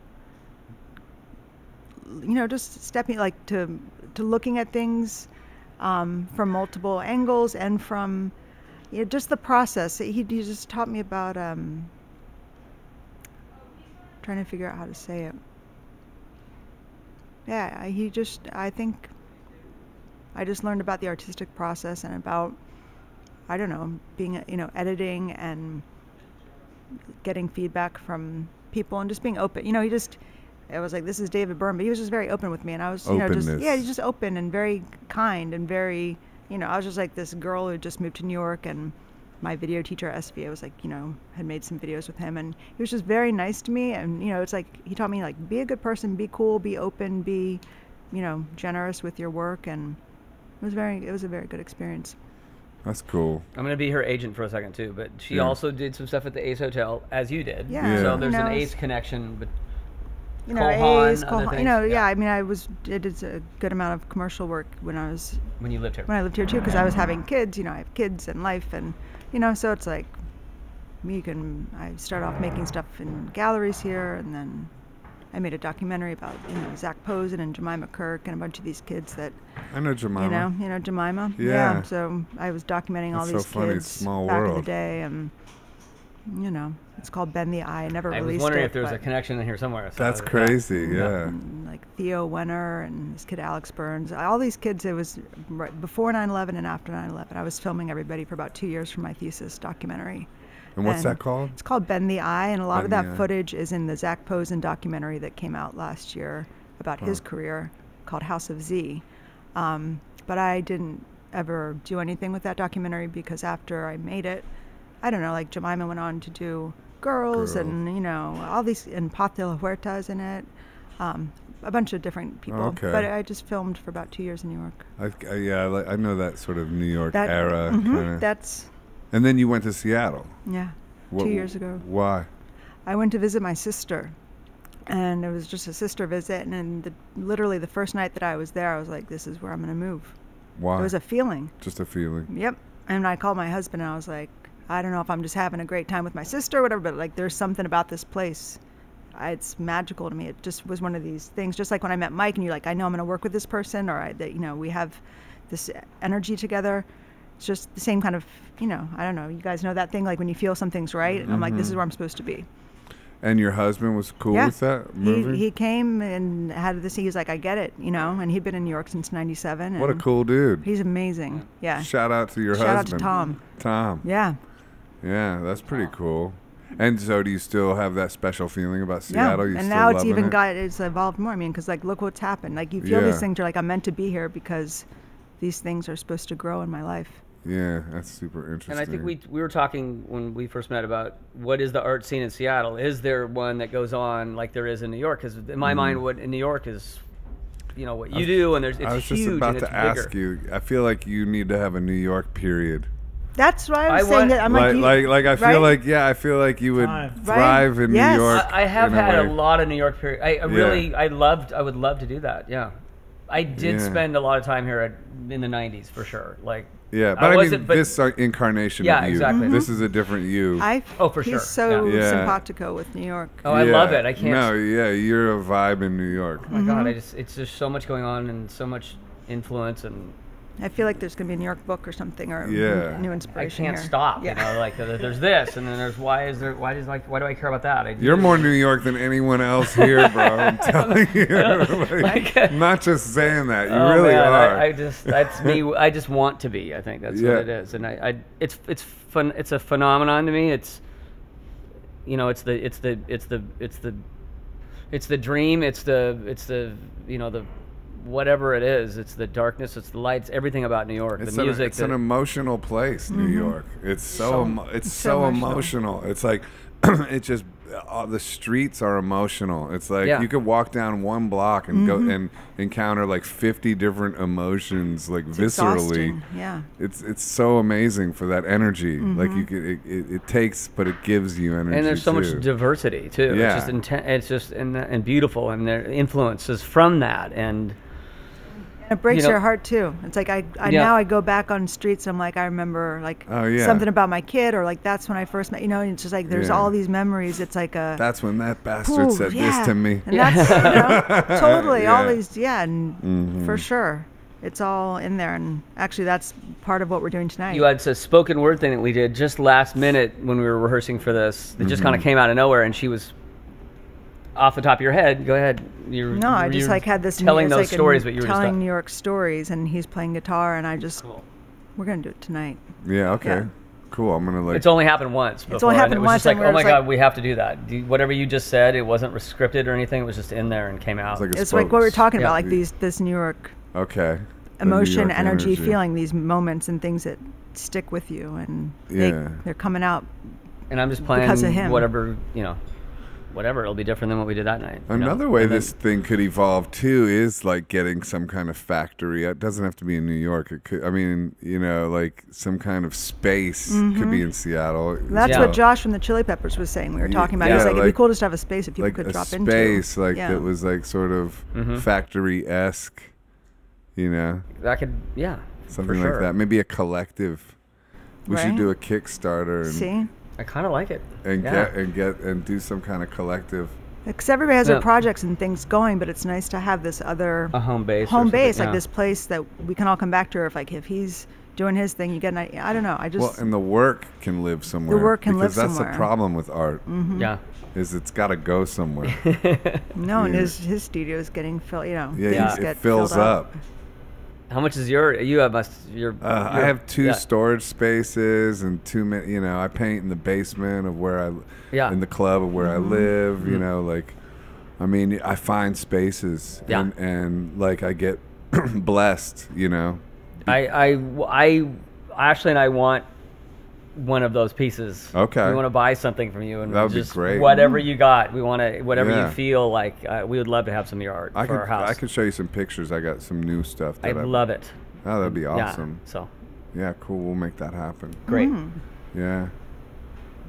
You know, just stepping like to to looking at things um, from multiple angles and from you know, just the process. He, he just taught me about. Um, trying to figure out how to say it. Yeah, I- he just, I think, I just learned about the artistic process and about, I don't know, being, you know, editing and getting feedback from people and just being open. You know, he just, it was like, this is David Byrne, but he was just very open with me. And I was, you know, just, yeah, he's just open and very kind and very, you know, I was just like this girl who just moved to New York and my video teacher SVA was like, you know, had made some videos with him and he was just very nice to me and you know, it's like he taught me like be a good person, be cool, be open, be, you know, generous with your work and it was very it was a very good experience. That's cool. I'm gonna be her agent for a second too, but she Yeah. also did some stuff at the Ace Hotel, as you did. Yeah, Yeah. So you there's know, an Ace connection, but you know, Cole Haan, A's, Cole other you know, yeah. yeah. I mean, I was did a good amount of commercial work when I was when you lived here. when I lived here too, because I was having kids. You know, I have kids and life, and you know, so it's like me can. I start off making stuff in galleries here, and then I made a documentary about you know Zac Posen and Jemima Kirk and a bunch of these kids that I know Jemima. you know, you know Jemima. Yeah. So I was documenting all That's so these funny, kids small back in the day, and you know, it's called Bend the Eye. I never I was wondering it. if there was a connection in here somewhere. so That's crazy. Yeah. and, like Theo Wenner and this kid Alex Burns. All these kids, it was right before 9/11 and after 9/11. I was filming everybody for about two years for my thesis documentary. And what's and that called? It's called Bend the Eye, and a lot of Bend the that footage is in the Zac Posen documentary that came out last year about his career called House of Z. Um, but I didn't ever do anything with that documentary because after I made it, I don't know, like Jemima went on to do Girls, Girls. and, you know, all these, and la Huerta's in it. Um, a bunch of different people. Okay. But I just filmed for about two years in New York. I, I, yeah, I, I know that sort of New York That era. mhm, kinda. That's and then you went to Seattle. yeah. What- Two years ago. Why? I went to visit my sister, and it was just a sister visit. And then the, literally the first night that I was there, I was like, "This is where I'm going to move." Why? It was a feeling. Just a feeling. Yep. And I called my husband, and I was like, "I don't know if I'm just having a great time with my sister or whatever, but like, there's something about this place. I, it's magical to me. It just was one of these things. Just like when I met Mike, and you're like, I know I'm going to work with this person, or I, that you know, we have this energy together." It's just the same kind of, you know, I don't know. You guys know that thing, like when you feel something's right, and I'm like, this is mm-hmm. where I'm supposed to be. And your husband was cool Yeah. with that moving? He, he came and had this. He was like, I get it, you know. And he'd been in New York since '97. what a cool dude. He's amazing. Yeah. Shout out to your husband. Shout out to. Tom. Tom. Yeah. Yeah, that's pretty cool. And so, do you still have that special feeling about Yeah. Seattle? You and still now it's even it? got it's evolved more. I mean, because like look what's happened. Like you feel Yeah. these things. You're like, I'm meant to be here because these things are supposed to grow in my life. Yeah, that's super interesting. And I think we we were talking when we first met about what is the art scene in Seattle. Is there one that goes on like there is in New York? Because in my mind, what in New York is, you know, what you do, and there's it's Mm. I was huge just about and it's to ask bigger. you. I feel like you need to have a New York period. That's why I was I saying want- that. I'm like, like, you- like, like, I feel right? like, yeah, I feel like you would Thrive. Right? in Yes. New York. I, I have in a had a lot of New York period. I, I Yeah. really, I loved, I would love to do that. Yeah, I did Yeah. spend a lot of time here at, in the '90s for sure. Like, Yeah, but I, mean, but- this uh, incarnation Yeah, of you. exactly. This is a different you. I, Oh, for he's sure. so Yeah. Yeah. simpatico with New York. oh, I Yeah. love it. I can't. No, yeah, you're a vibe in New York. Oh my god, I just it's just so much going on and so much influence and I feel like there's gonna be a New York book or something or Yeah. new inspiration. I can't here. stop. Yeah. You know, like uh, there's this, and then there's why is there why does like why do I care about that? I, You're more New York than anyone else here, bro. I'm telling you. Like, Like- not just saying that. You oh, really man, are. I, I just that's me. I just want to be. I think that's Yeah. what it is, and I, I it's it's fun. It's a phenomenon to me. It's you know, it's the it's the it's the it's the it's the dream. It's the it's the you know the whatever it is. It's the darkness. It's the lights. Everything about New York. It's, the an, music. it's an emotional place, New York. It's so, So- emo- it's so so, emotional. emotional. It's like it just uh, the streets are emotional. It's like Yeah. you could walk down one block and go and encounter like 50 different emotions like It's viscerally. exhausting, Yeah. It's it's so amazing for that energy. Like Mm-hmm. you could, it, it, it takes but it gives you energy. and there's so too. much diversity too. Yeah. It's just inten- It's just and, and beautiful, and their influences from that. And It breaks know- your heart too. It's like I, I Yeah. now I go back on streets. I'm like I remember like Oh, yeah. something about my kid or like that's when I first met. You know, and it's just like there's Yeah. all these memories. It's like a That's when that bastard Ooh, said yeah. this to me. And that's you know, totally all these yeah, and Mm-hmm. for sure. It's all in there and actually that's part of what we're doing tonight. you had a spoken word thing that we did just last minute when we were rehearsing for this. It just kind Mm-hmm. of came out of nowhere, and she was off the top of your head. Go ahead. You're, no, I just like had this telling it's those like stories, but you were telling New York stories and he's playing guitar and I just Cool. we're gonna do it tonight. Yeah. Okay. Yeah. Cool. I'm gonna like. It's only happened once. Before, only and happened it was once Just like, oh my just god, like- we have to do that. Do- Whatever you just said, it wasn't scripted or anything. It was just in there and came out. like It's like what we were spokes. talking Yeah. about, like these this New York Okay. Emotion, York energy, feeling, these moments and things that stick with you, and Yeah. they, they're coming out. and I'm just playing because of him. whatever you know, whatever. It'll be different than what we did that night. you know? Another way And then- this thing could evolve too is like getting some kind of factory. It doesn't have to be in New York. It could, I mean, you know, like some kind of space could be in Seattle. That's Yeah. what Josh from the Chili Peppers was saying. We were talking about. yeah, He's like, it'd be like- cool just to have a space if people like could a drop space, into. like yeah. that was like sort of Mm-hmm. factory esque. You know, that could yeah something for like sure. that. Maybe a collective. We should do a Kickstarter and See, I kind of like it. and Yeah. get and get and do some kind of collective. because everybody has Yeah. their projects and things going, but it's nice to have this other a home base. home something, base, like this place that we can all come back to. Or if like if he's doing his thing, you get an idea. I don't know. I just Well, and the work can live somewhere. The work can because live that's somewhere. the problem with art. Mm-hmm. Yeah. Is it's got to go somewhere. no, and his his studio is getting filled. You know, Yeah, things it fills filled up. How much is your? You have a your. Uh, I have two yeah. storage spaces and two. ma- You know, I paint in the basement of where I, Yeah. Mm-hmm. in the club of where I live. You know, like, I mean, I find spaces. Yeah. And, and like I get blessed. You know. I, I, I, Ashley and I want one of those pieces. Okay. We want to buy something from you, and That would be great. Whatever you got, we want to. Whatever Yeah. you feel like, uh, we would love to have some of your art I for could our house. I could show you some pictures. I got some new stuff. That I That love it. Oh, that'd be Yeah. awesome. So Yeah, cool. We'll make that happen. great. Mm. Yeah.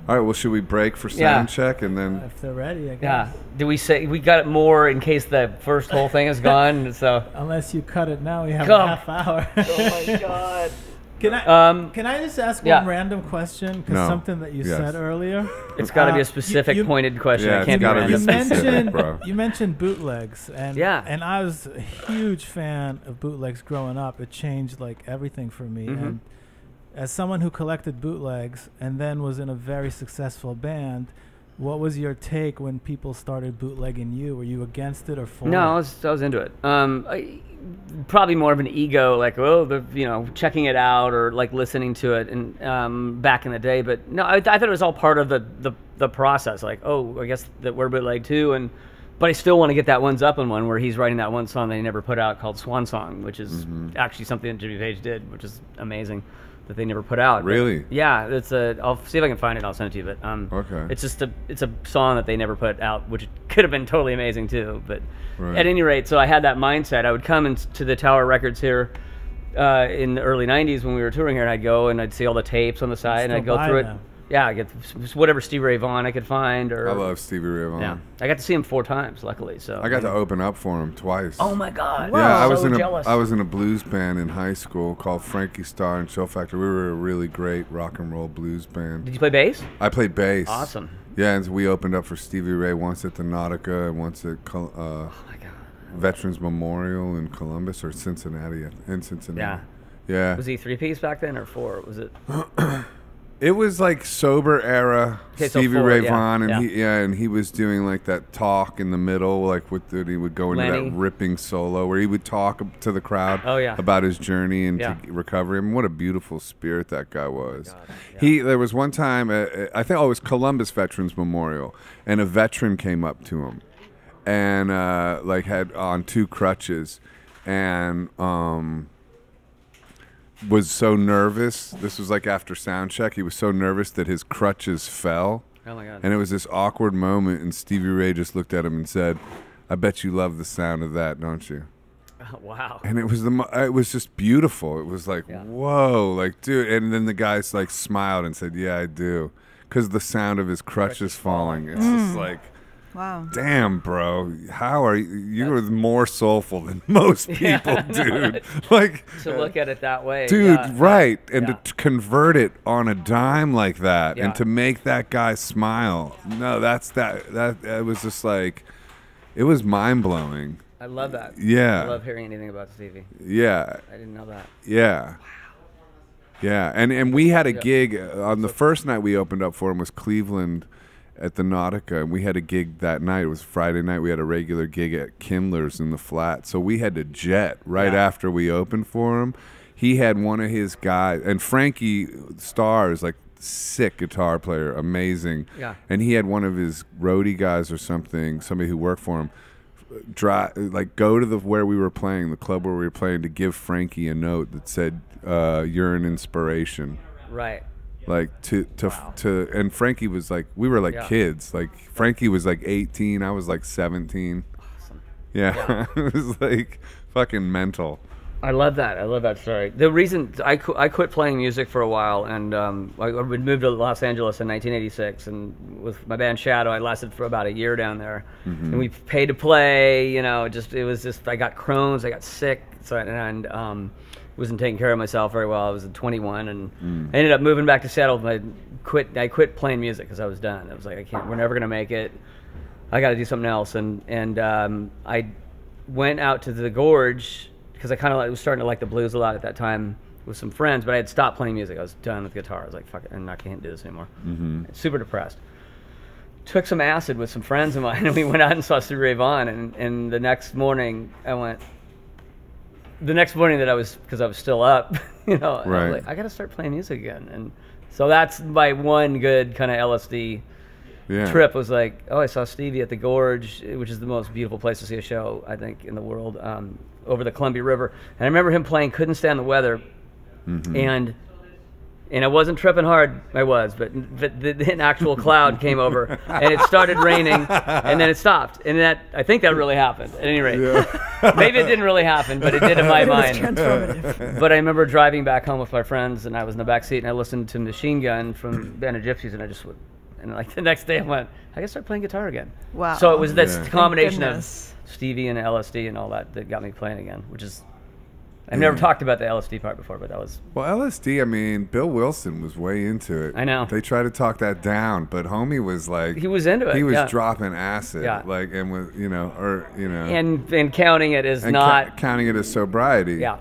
All right. Well, should we break for sound Yeah. check and then? If they're ready, I guess. Yeah. Do we say we got it more in case the first whole thing is gone? So. Unless you cut it now, we have Come. a half hour. Oh my god. Can I Um, can I just ask yeah. one random question? Because No. something that you Yes. said earlier. it's got to Uh, be a specific, you- pointed question. Yeah, it it's can't be gotta be You random. specific. mentioned bro. you mentioned bootlegs, and Yeah. and I was a huge fan of bootlegs growing up. It changed like everything for me. Mhm. And as someone who collected bootlegs and then was in a very successful band, what was your take when people started bootlegging you? Were you against it or for No, I it? was, I was into it. Um, I, probably more of an ego, like oh, the you know, checking it out or like listening to it, and um, back in the day. But no, I, I thought it was all part of the, the the process. Like oh, I guess that we're bootleg too, and but I still want to get that one's up in one where he's writing that one song that he never put out called Swan Song, which is actually something that Jimmy Page did, which is amazing that they never put out. But Really? yeah, it's a. I'll see if I can find it. I'll send it to you. But um, Okay. it's just a it's a song that they never put out, which could have been totally amazing too. But Right. at any rate, so I had that mindset. I would come in to the Tower Records here uh, in the early '90s when we were touring here, and I'd go and I'd see all the tapes on the side, and I'd go through them. it. Yeah, I get whatever Stevie Ray Vaughan I could find, or I love Stevie Ray Vaughan. yeah. I got to see him four times, luckily. So I got to open up for him twice. Oh my God! Yeah, I I'm was in a jealous. I was in a blues band in high school called Frankie Starr and Show Factor. We were a really great rock and roll blues band. Did you play bass? I played bass. Awesome. Yeah, and we opened up for Stevie Ray once at the Nautica and once at uh, Oh my God. Veterans Memorial in Columbus or Cincinnati in Cincinnati. Yeah. Yeah. Was he three piece back then or four? Was it? It was like sober era Okay, so Stevie Ford, Ray yeah, Vaughan, and yeah. he yeah, and he was doing like that talk in the middle, like with he would go into Lenny. that ripping solo where he would talk to the crowd Oh, yeah. about his journey and Yeah. to recovery. I mean, what a beautiful spirit that guy was. Yeah. He there was one time uh, uh, I think oh, it was Columbus Veterans Memorial, and a veteran came up to him, and uh, like had on two crutches, and um was so nervous. This was like after sound check. He was so nervous that his crutches fell. Oh my god. And it was this awkward moment, and Stevie Ray just looked at him and said, "I bet you love the sound of that, don't you?" Oh, wow. And it was the, it was just beautiful. It was like, Yeah. whoa, like dude. And then the guy like smiled and said, "Yeah, I do," because the sound of his crutches falling. It's just mm. like, Wow. damn, bro, how are you? You are more soulful than most people, I know, dude. Like, to look at it that way, dude yeah. right and Yeah. to convert it on a dime like that Yeah. and to make that guy smile no that's that that it was just like it was mind-blowing I love that. Yeah. I love hearing anything about Stevie. yeah I didn't know that. yeah Wow. yeah and and we had a gig uh, on the first night we opened up for him was cleveland at the Nautica, and we had a gig that night. It was Friday night. We had a regular gig at Kindler's in the flat, so we had to jet right Yeah. after we opened for him. He had one of his guys, and Frankie Starr is like sick guitar player, amazing. Yeah. And he had one of his roadie guys or something, somebody who worked for him, drive like go to the where we were playing, the club where we were playing, to give Frankie a note that said, uh, "You're an inspiration." Right. Like to to to and Frankie was like we were like Yeah. kids. Like Frankie was like 18 I was like 17 yeah, it was like fucking mental. I love that. I love that story. The reason I, qu- I quit playing music for a while, and um, I I would move to Los Angeles in 1986, and with my band Shadow, I lasted for about a year down there, and we paid to play. You know, just it was just I got Crohn's, I got sick, so and um, wasn't taking care of myself very well. I was 21, and I ended up moving back to Seattle. I quit. I quit playing music because I was done. I was like, I can't. We're never gonna make it. I got to do something else. And and um, I went out to the Gorge because I kind of was starting to like the blues a lot at that time with some friends, but I had stopped playing music. I was done with guitar. I was like, fuck it, I'm not can't do this anymore. Mm-hmm. Super depressed. Took some acid with some friends of mine, and we went out and saw Stevie Ray Vaughan. And, and the next morning, I went. The next morning that I was, because I was still up, you know, and I, was like, I got to start playing music again. And so that's my one good kind of LSD yeah trip was like, oh, I saw Stevie at the Gorge, which is the most beautiful place to see a show I think in the world, um, over the Columbia River. And I remember him playing "Couldn't Stand the Weather," and and I wasn't tripping hard. I was, but, but the, the, an actual cloud came over, and it started raining, and then it stopped. And that I think that really happened. At any rate, maybe it didn't really happen, but it did in my It was mind. transformative. But I remember driving back home with my friends, and I was in the back seat, and I listened to Machine Gun from Band of Gypsys, and I just went, and like the next day, I went, I gotta start playing guitar again. Wow. So it was this Yeah. combination of. Stevie and LSD and all that that got me playing again, which is. I've never talked about the LSD part before, but that was well LSD I mean Bill Wilson was way into it I know. they tried to talk that down but homie was like he was into it. he was yeah. dropping acid Yeah. like and was you know or you know and and counting it as and ca- not counting it as sobriety yeah,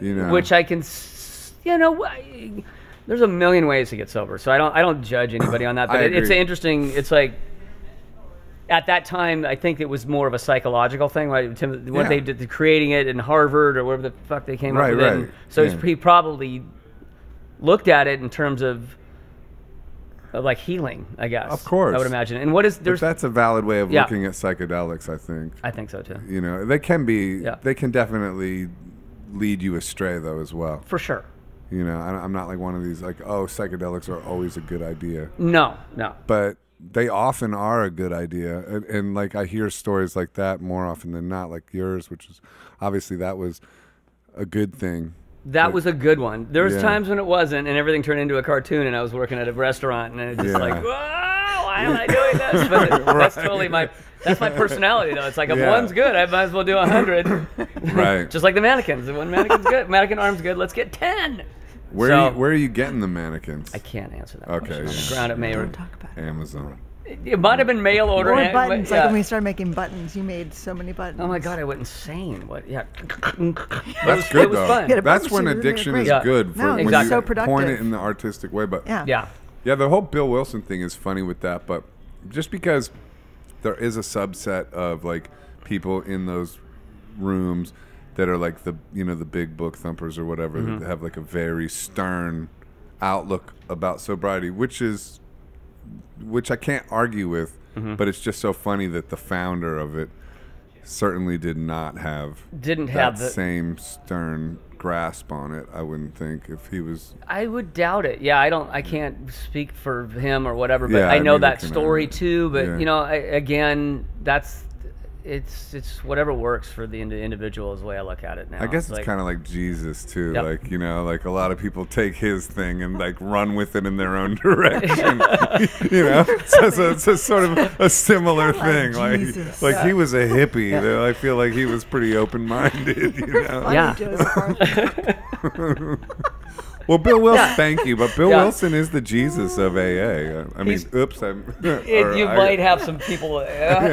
you know which I can, s- you know, I- there's a million ways to get sober, so I don't I don't judge anybody on that. But I it, it's agree. interesting. It's like at that time, I think it was more of a psychological thing. Like Tim, what Yeah. they did, creating it in Harvard or wherever the fuck they came Right, up with it. and right. So Yeah. he probably looked at it in terms of. of, Like healing, I guess. Of course. I would imagine. And what is but there's? that's a valid way of Yeah. looking at psychedelics I think I think so too, you know they can be Yeah. they can definitely lead you astray though as well for sure. you know i'm not like one of these like oh psychedelics are always a good idea No, no. but they often are a good idea and, and like i hear stories like that more often than not like yours which is obviously that was a good thing That was a good one. There was Yeah. times when it wasn't, and everything turned into a cartoon, and I was working at a restaurant, and it's just Yeah. like, whoa, why am I doing this? But that's totally my that's my personality, though. It's like if Yeah. one's good, I might as well do a hundred. right just like the mannequins. If one mannequin's good, mannequin arm's good. Let's get ten. Where So- are you, where are you getting the mannequins I can't answer that Okay, question on yeah. ground. It may or Don't talk about it. amazon It might have been mail order. Or buttons. yeah. Like when we started making buttons, you made so many buttons. Oh my god, I went insane. What? Yeah. That's was, good it was though. fun. That's when suit, isn't it addiction is? Yeah. good for No, when it's you so productive. point productive. it in the artistic way. But Yeah. Yeah. Yeah, the whole Bill Wilson thing is funny with that, but just because there is a subset of like people in those rooms that are like the you know the big book thumpers or whatever Mm-hmm. that have like a very stern outlook about sobriety, which is which I can't argue with, Mm-hmm. but it's just so funny that the founder of it certainly did not have Didn't that have the. same stern grasp on it. I wouldn't think if he was I would doubt it. Yeah, I don't. I can't speak for him or whatever, but Yeah, I know neither that can I. story too. But Yeah. you know, I, again, that's it's it's whatever works for the individual is the way I look at it now. I guess it's like, kind of like Jesus too. Yep. Like you know, like a lot of people take his thing and like run with it in their own direction. you know, so, so it's a sort of a similar thing. Like Jesus. like he was a hippie. though I feel like he was pretty open minded. You know. Yeah. Joseph Arthur. Well, Bill Wilson, Yeah. thank you, but Bill Yeah. Wilson is the Jesus of AA. I mean, He's- oops, I'm. It, you I- might have some people. Uh,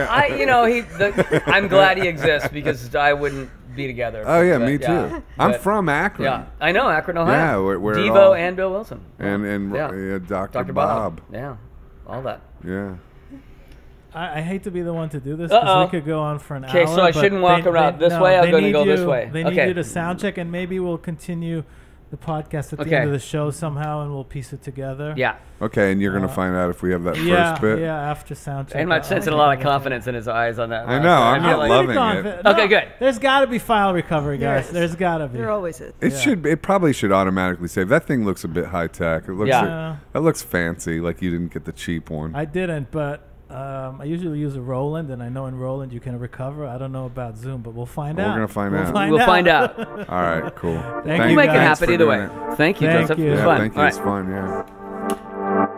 I, you know, he. The, I'm glad he exists because I wouldn't be together. Oh yeah, But, me too. yeah, I'm but- from Akron. Yeah, I know Akron, Ohio. Yeah, where- where it Devo all- and Bill Wilson. And and Yeah. yeah. Dr. Dr. Bob. Bob. Yeah, all that. Yeah. I, I hate to be the one to do this because we could go on for an hour. Okay, so I shouldn't walk they- around they- this no, way, I'm they gonna need go this way. They need Okay. you to sound check, and maybe we'll continue the podcast at the Okay. end of the show somehow, and we'll piece it together. Yeah, Okay, and you're gonna Uh, find out if we have that yeah, first bit. yeah. After sound check, and I'm I'll- sensing a I'll lot of confidence in his eyes on that. I last know, one. I'm not like- loving Pretty it. confident. Okay, good. There's got to be file recovery, guys. is. There's got to be. There always is. It Yeah. should. It probably should automatically save. That thing looks a bit high tech. It looks. Yeah. Yeah. That looks fancy. Like you didn't get the cheap one. I didn't, but um, I usually use a Roland, and I know in Roland you can recover. I don't know about Zoom, but we'll find out. We're gonna find we'll out. Find We'll out. find out. All right. Cool. Thank We'll you, make it happen for either way. it. Thank you, Thank Joseph. you. It was Yeah. fun. Thank you. All It's right. fun. Yeah.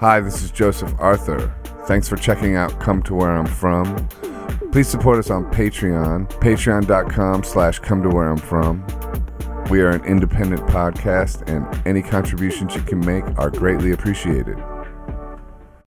Hi, this is Joseph Arthur. Thanks for checking out Come to Where I'm From. Please support us on Patreon, patreon.com slash come to where I'm from. We are an independent podcast, and any contributions you can make are greatly appreciated.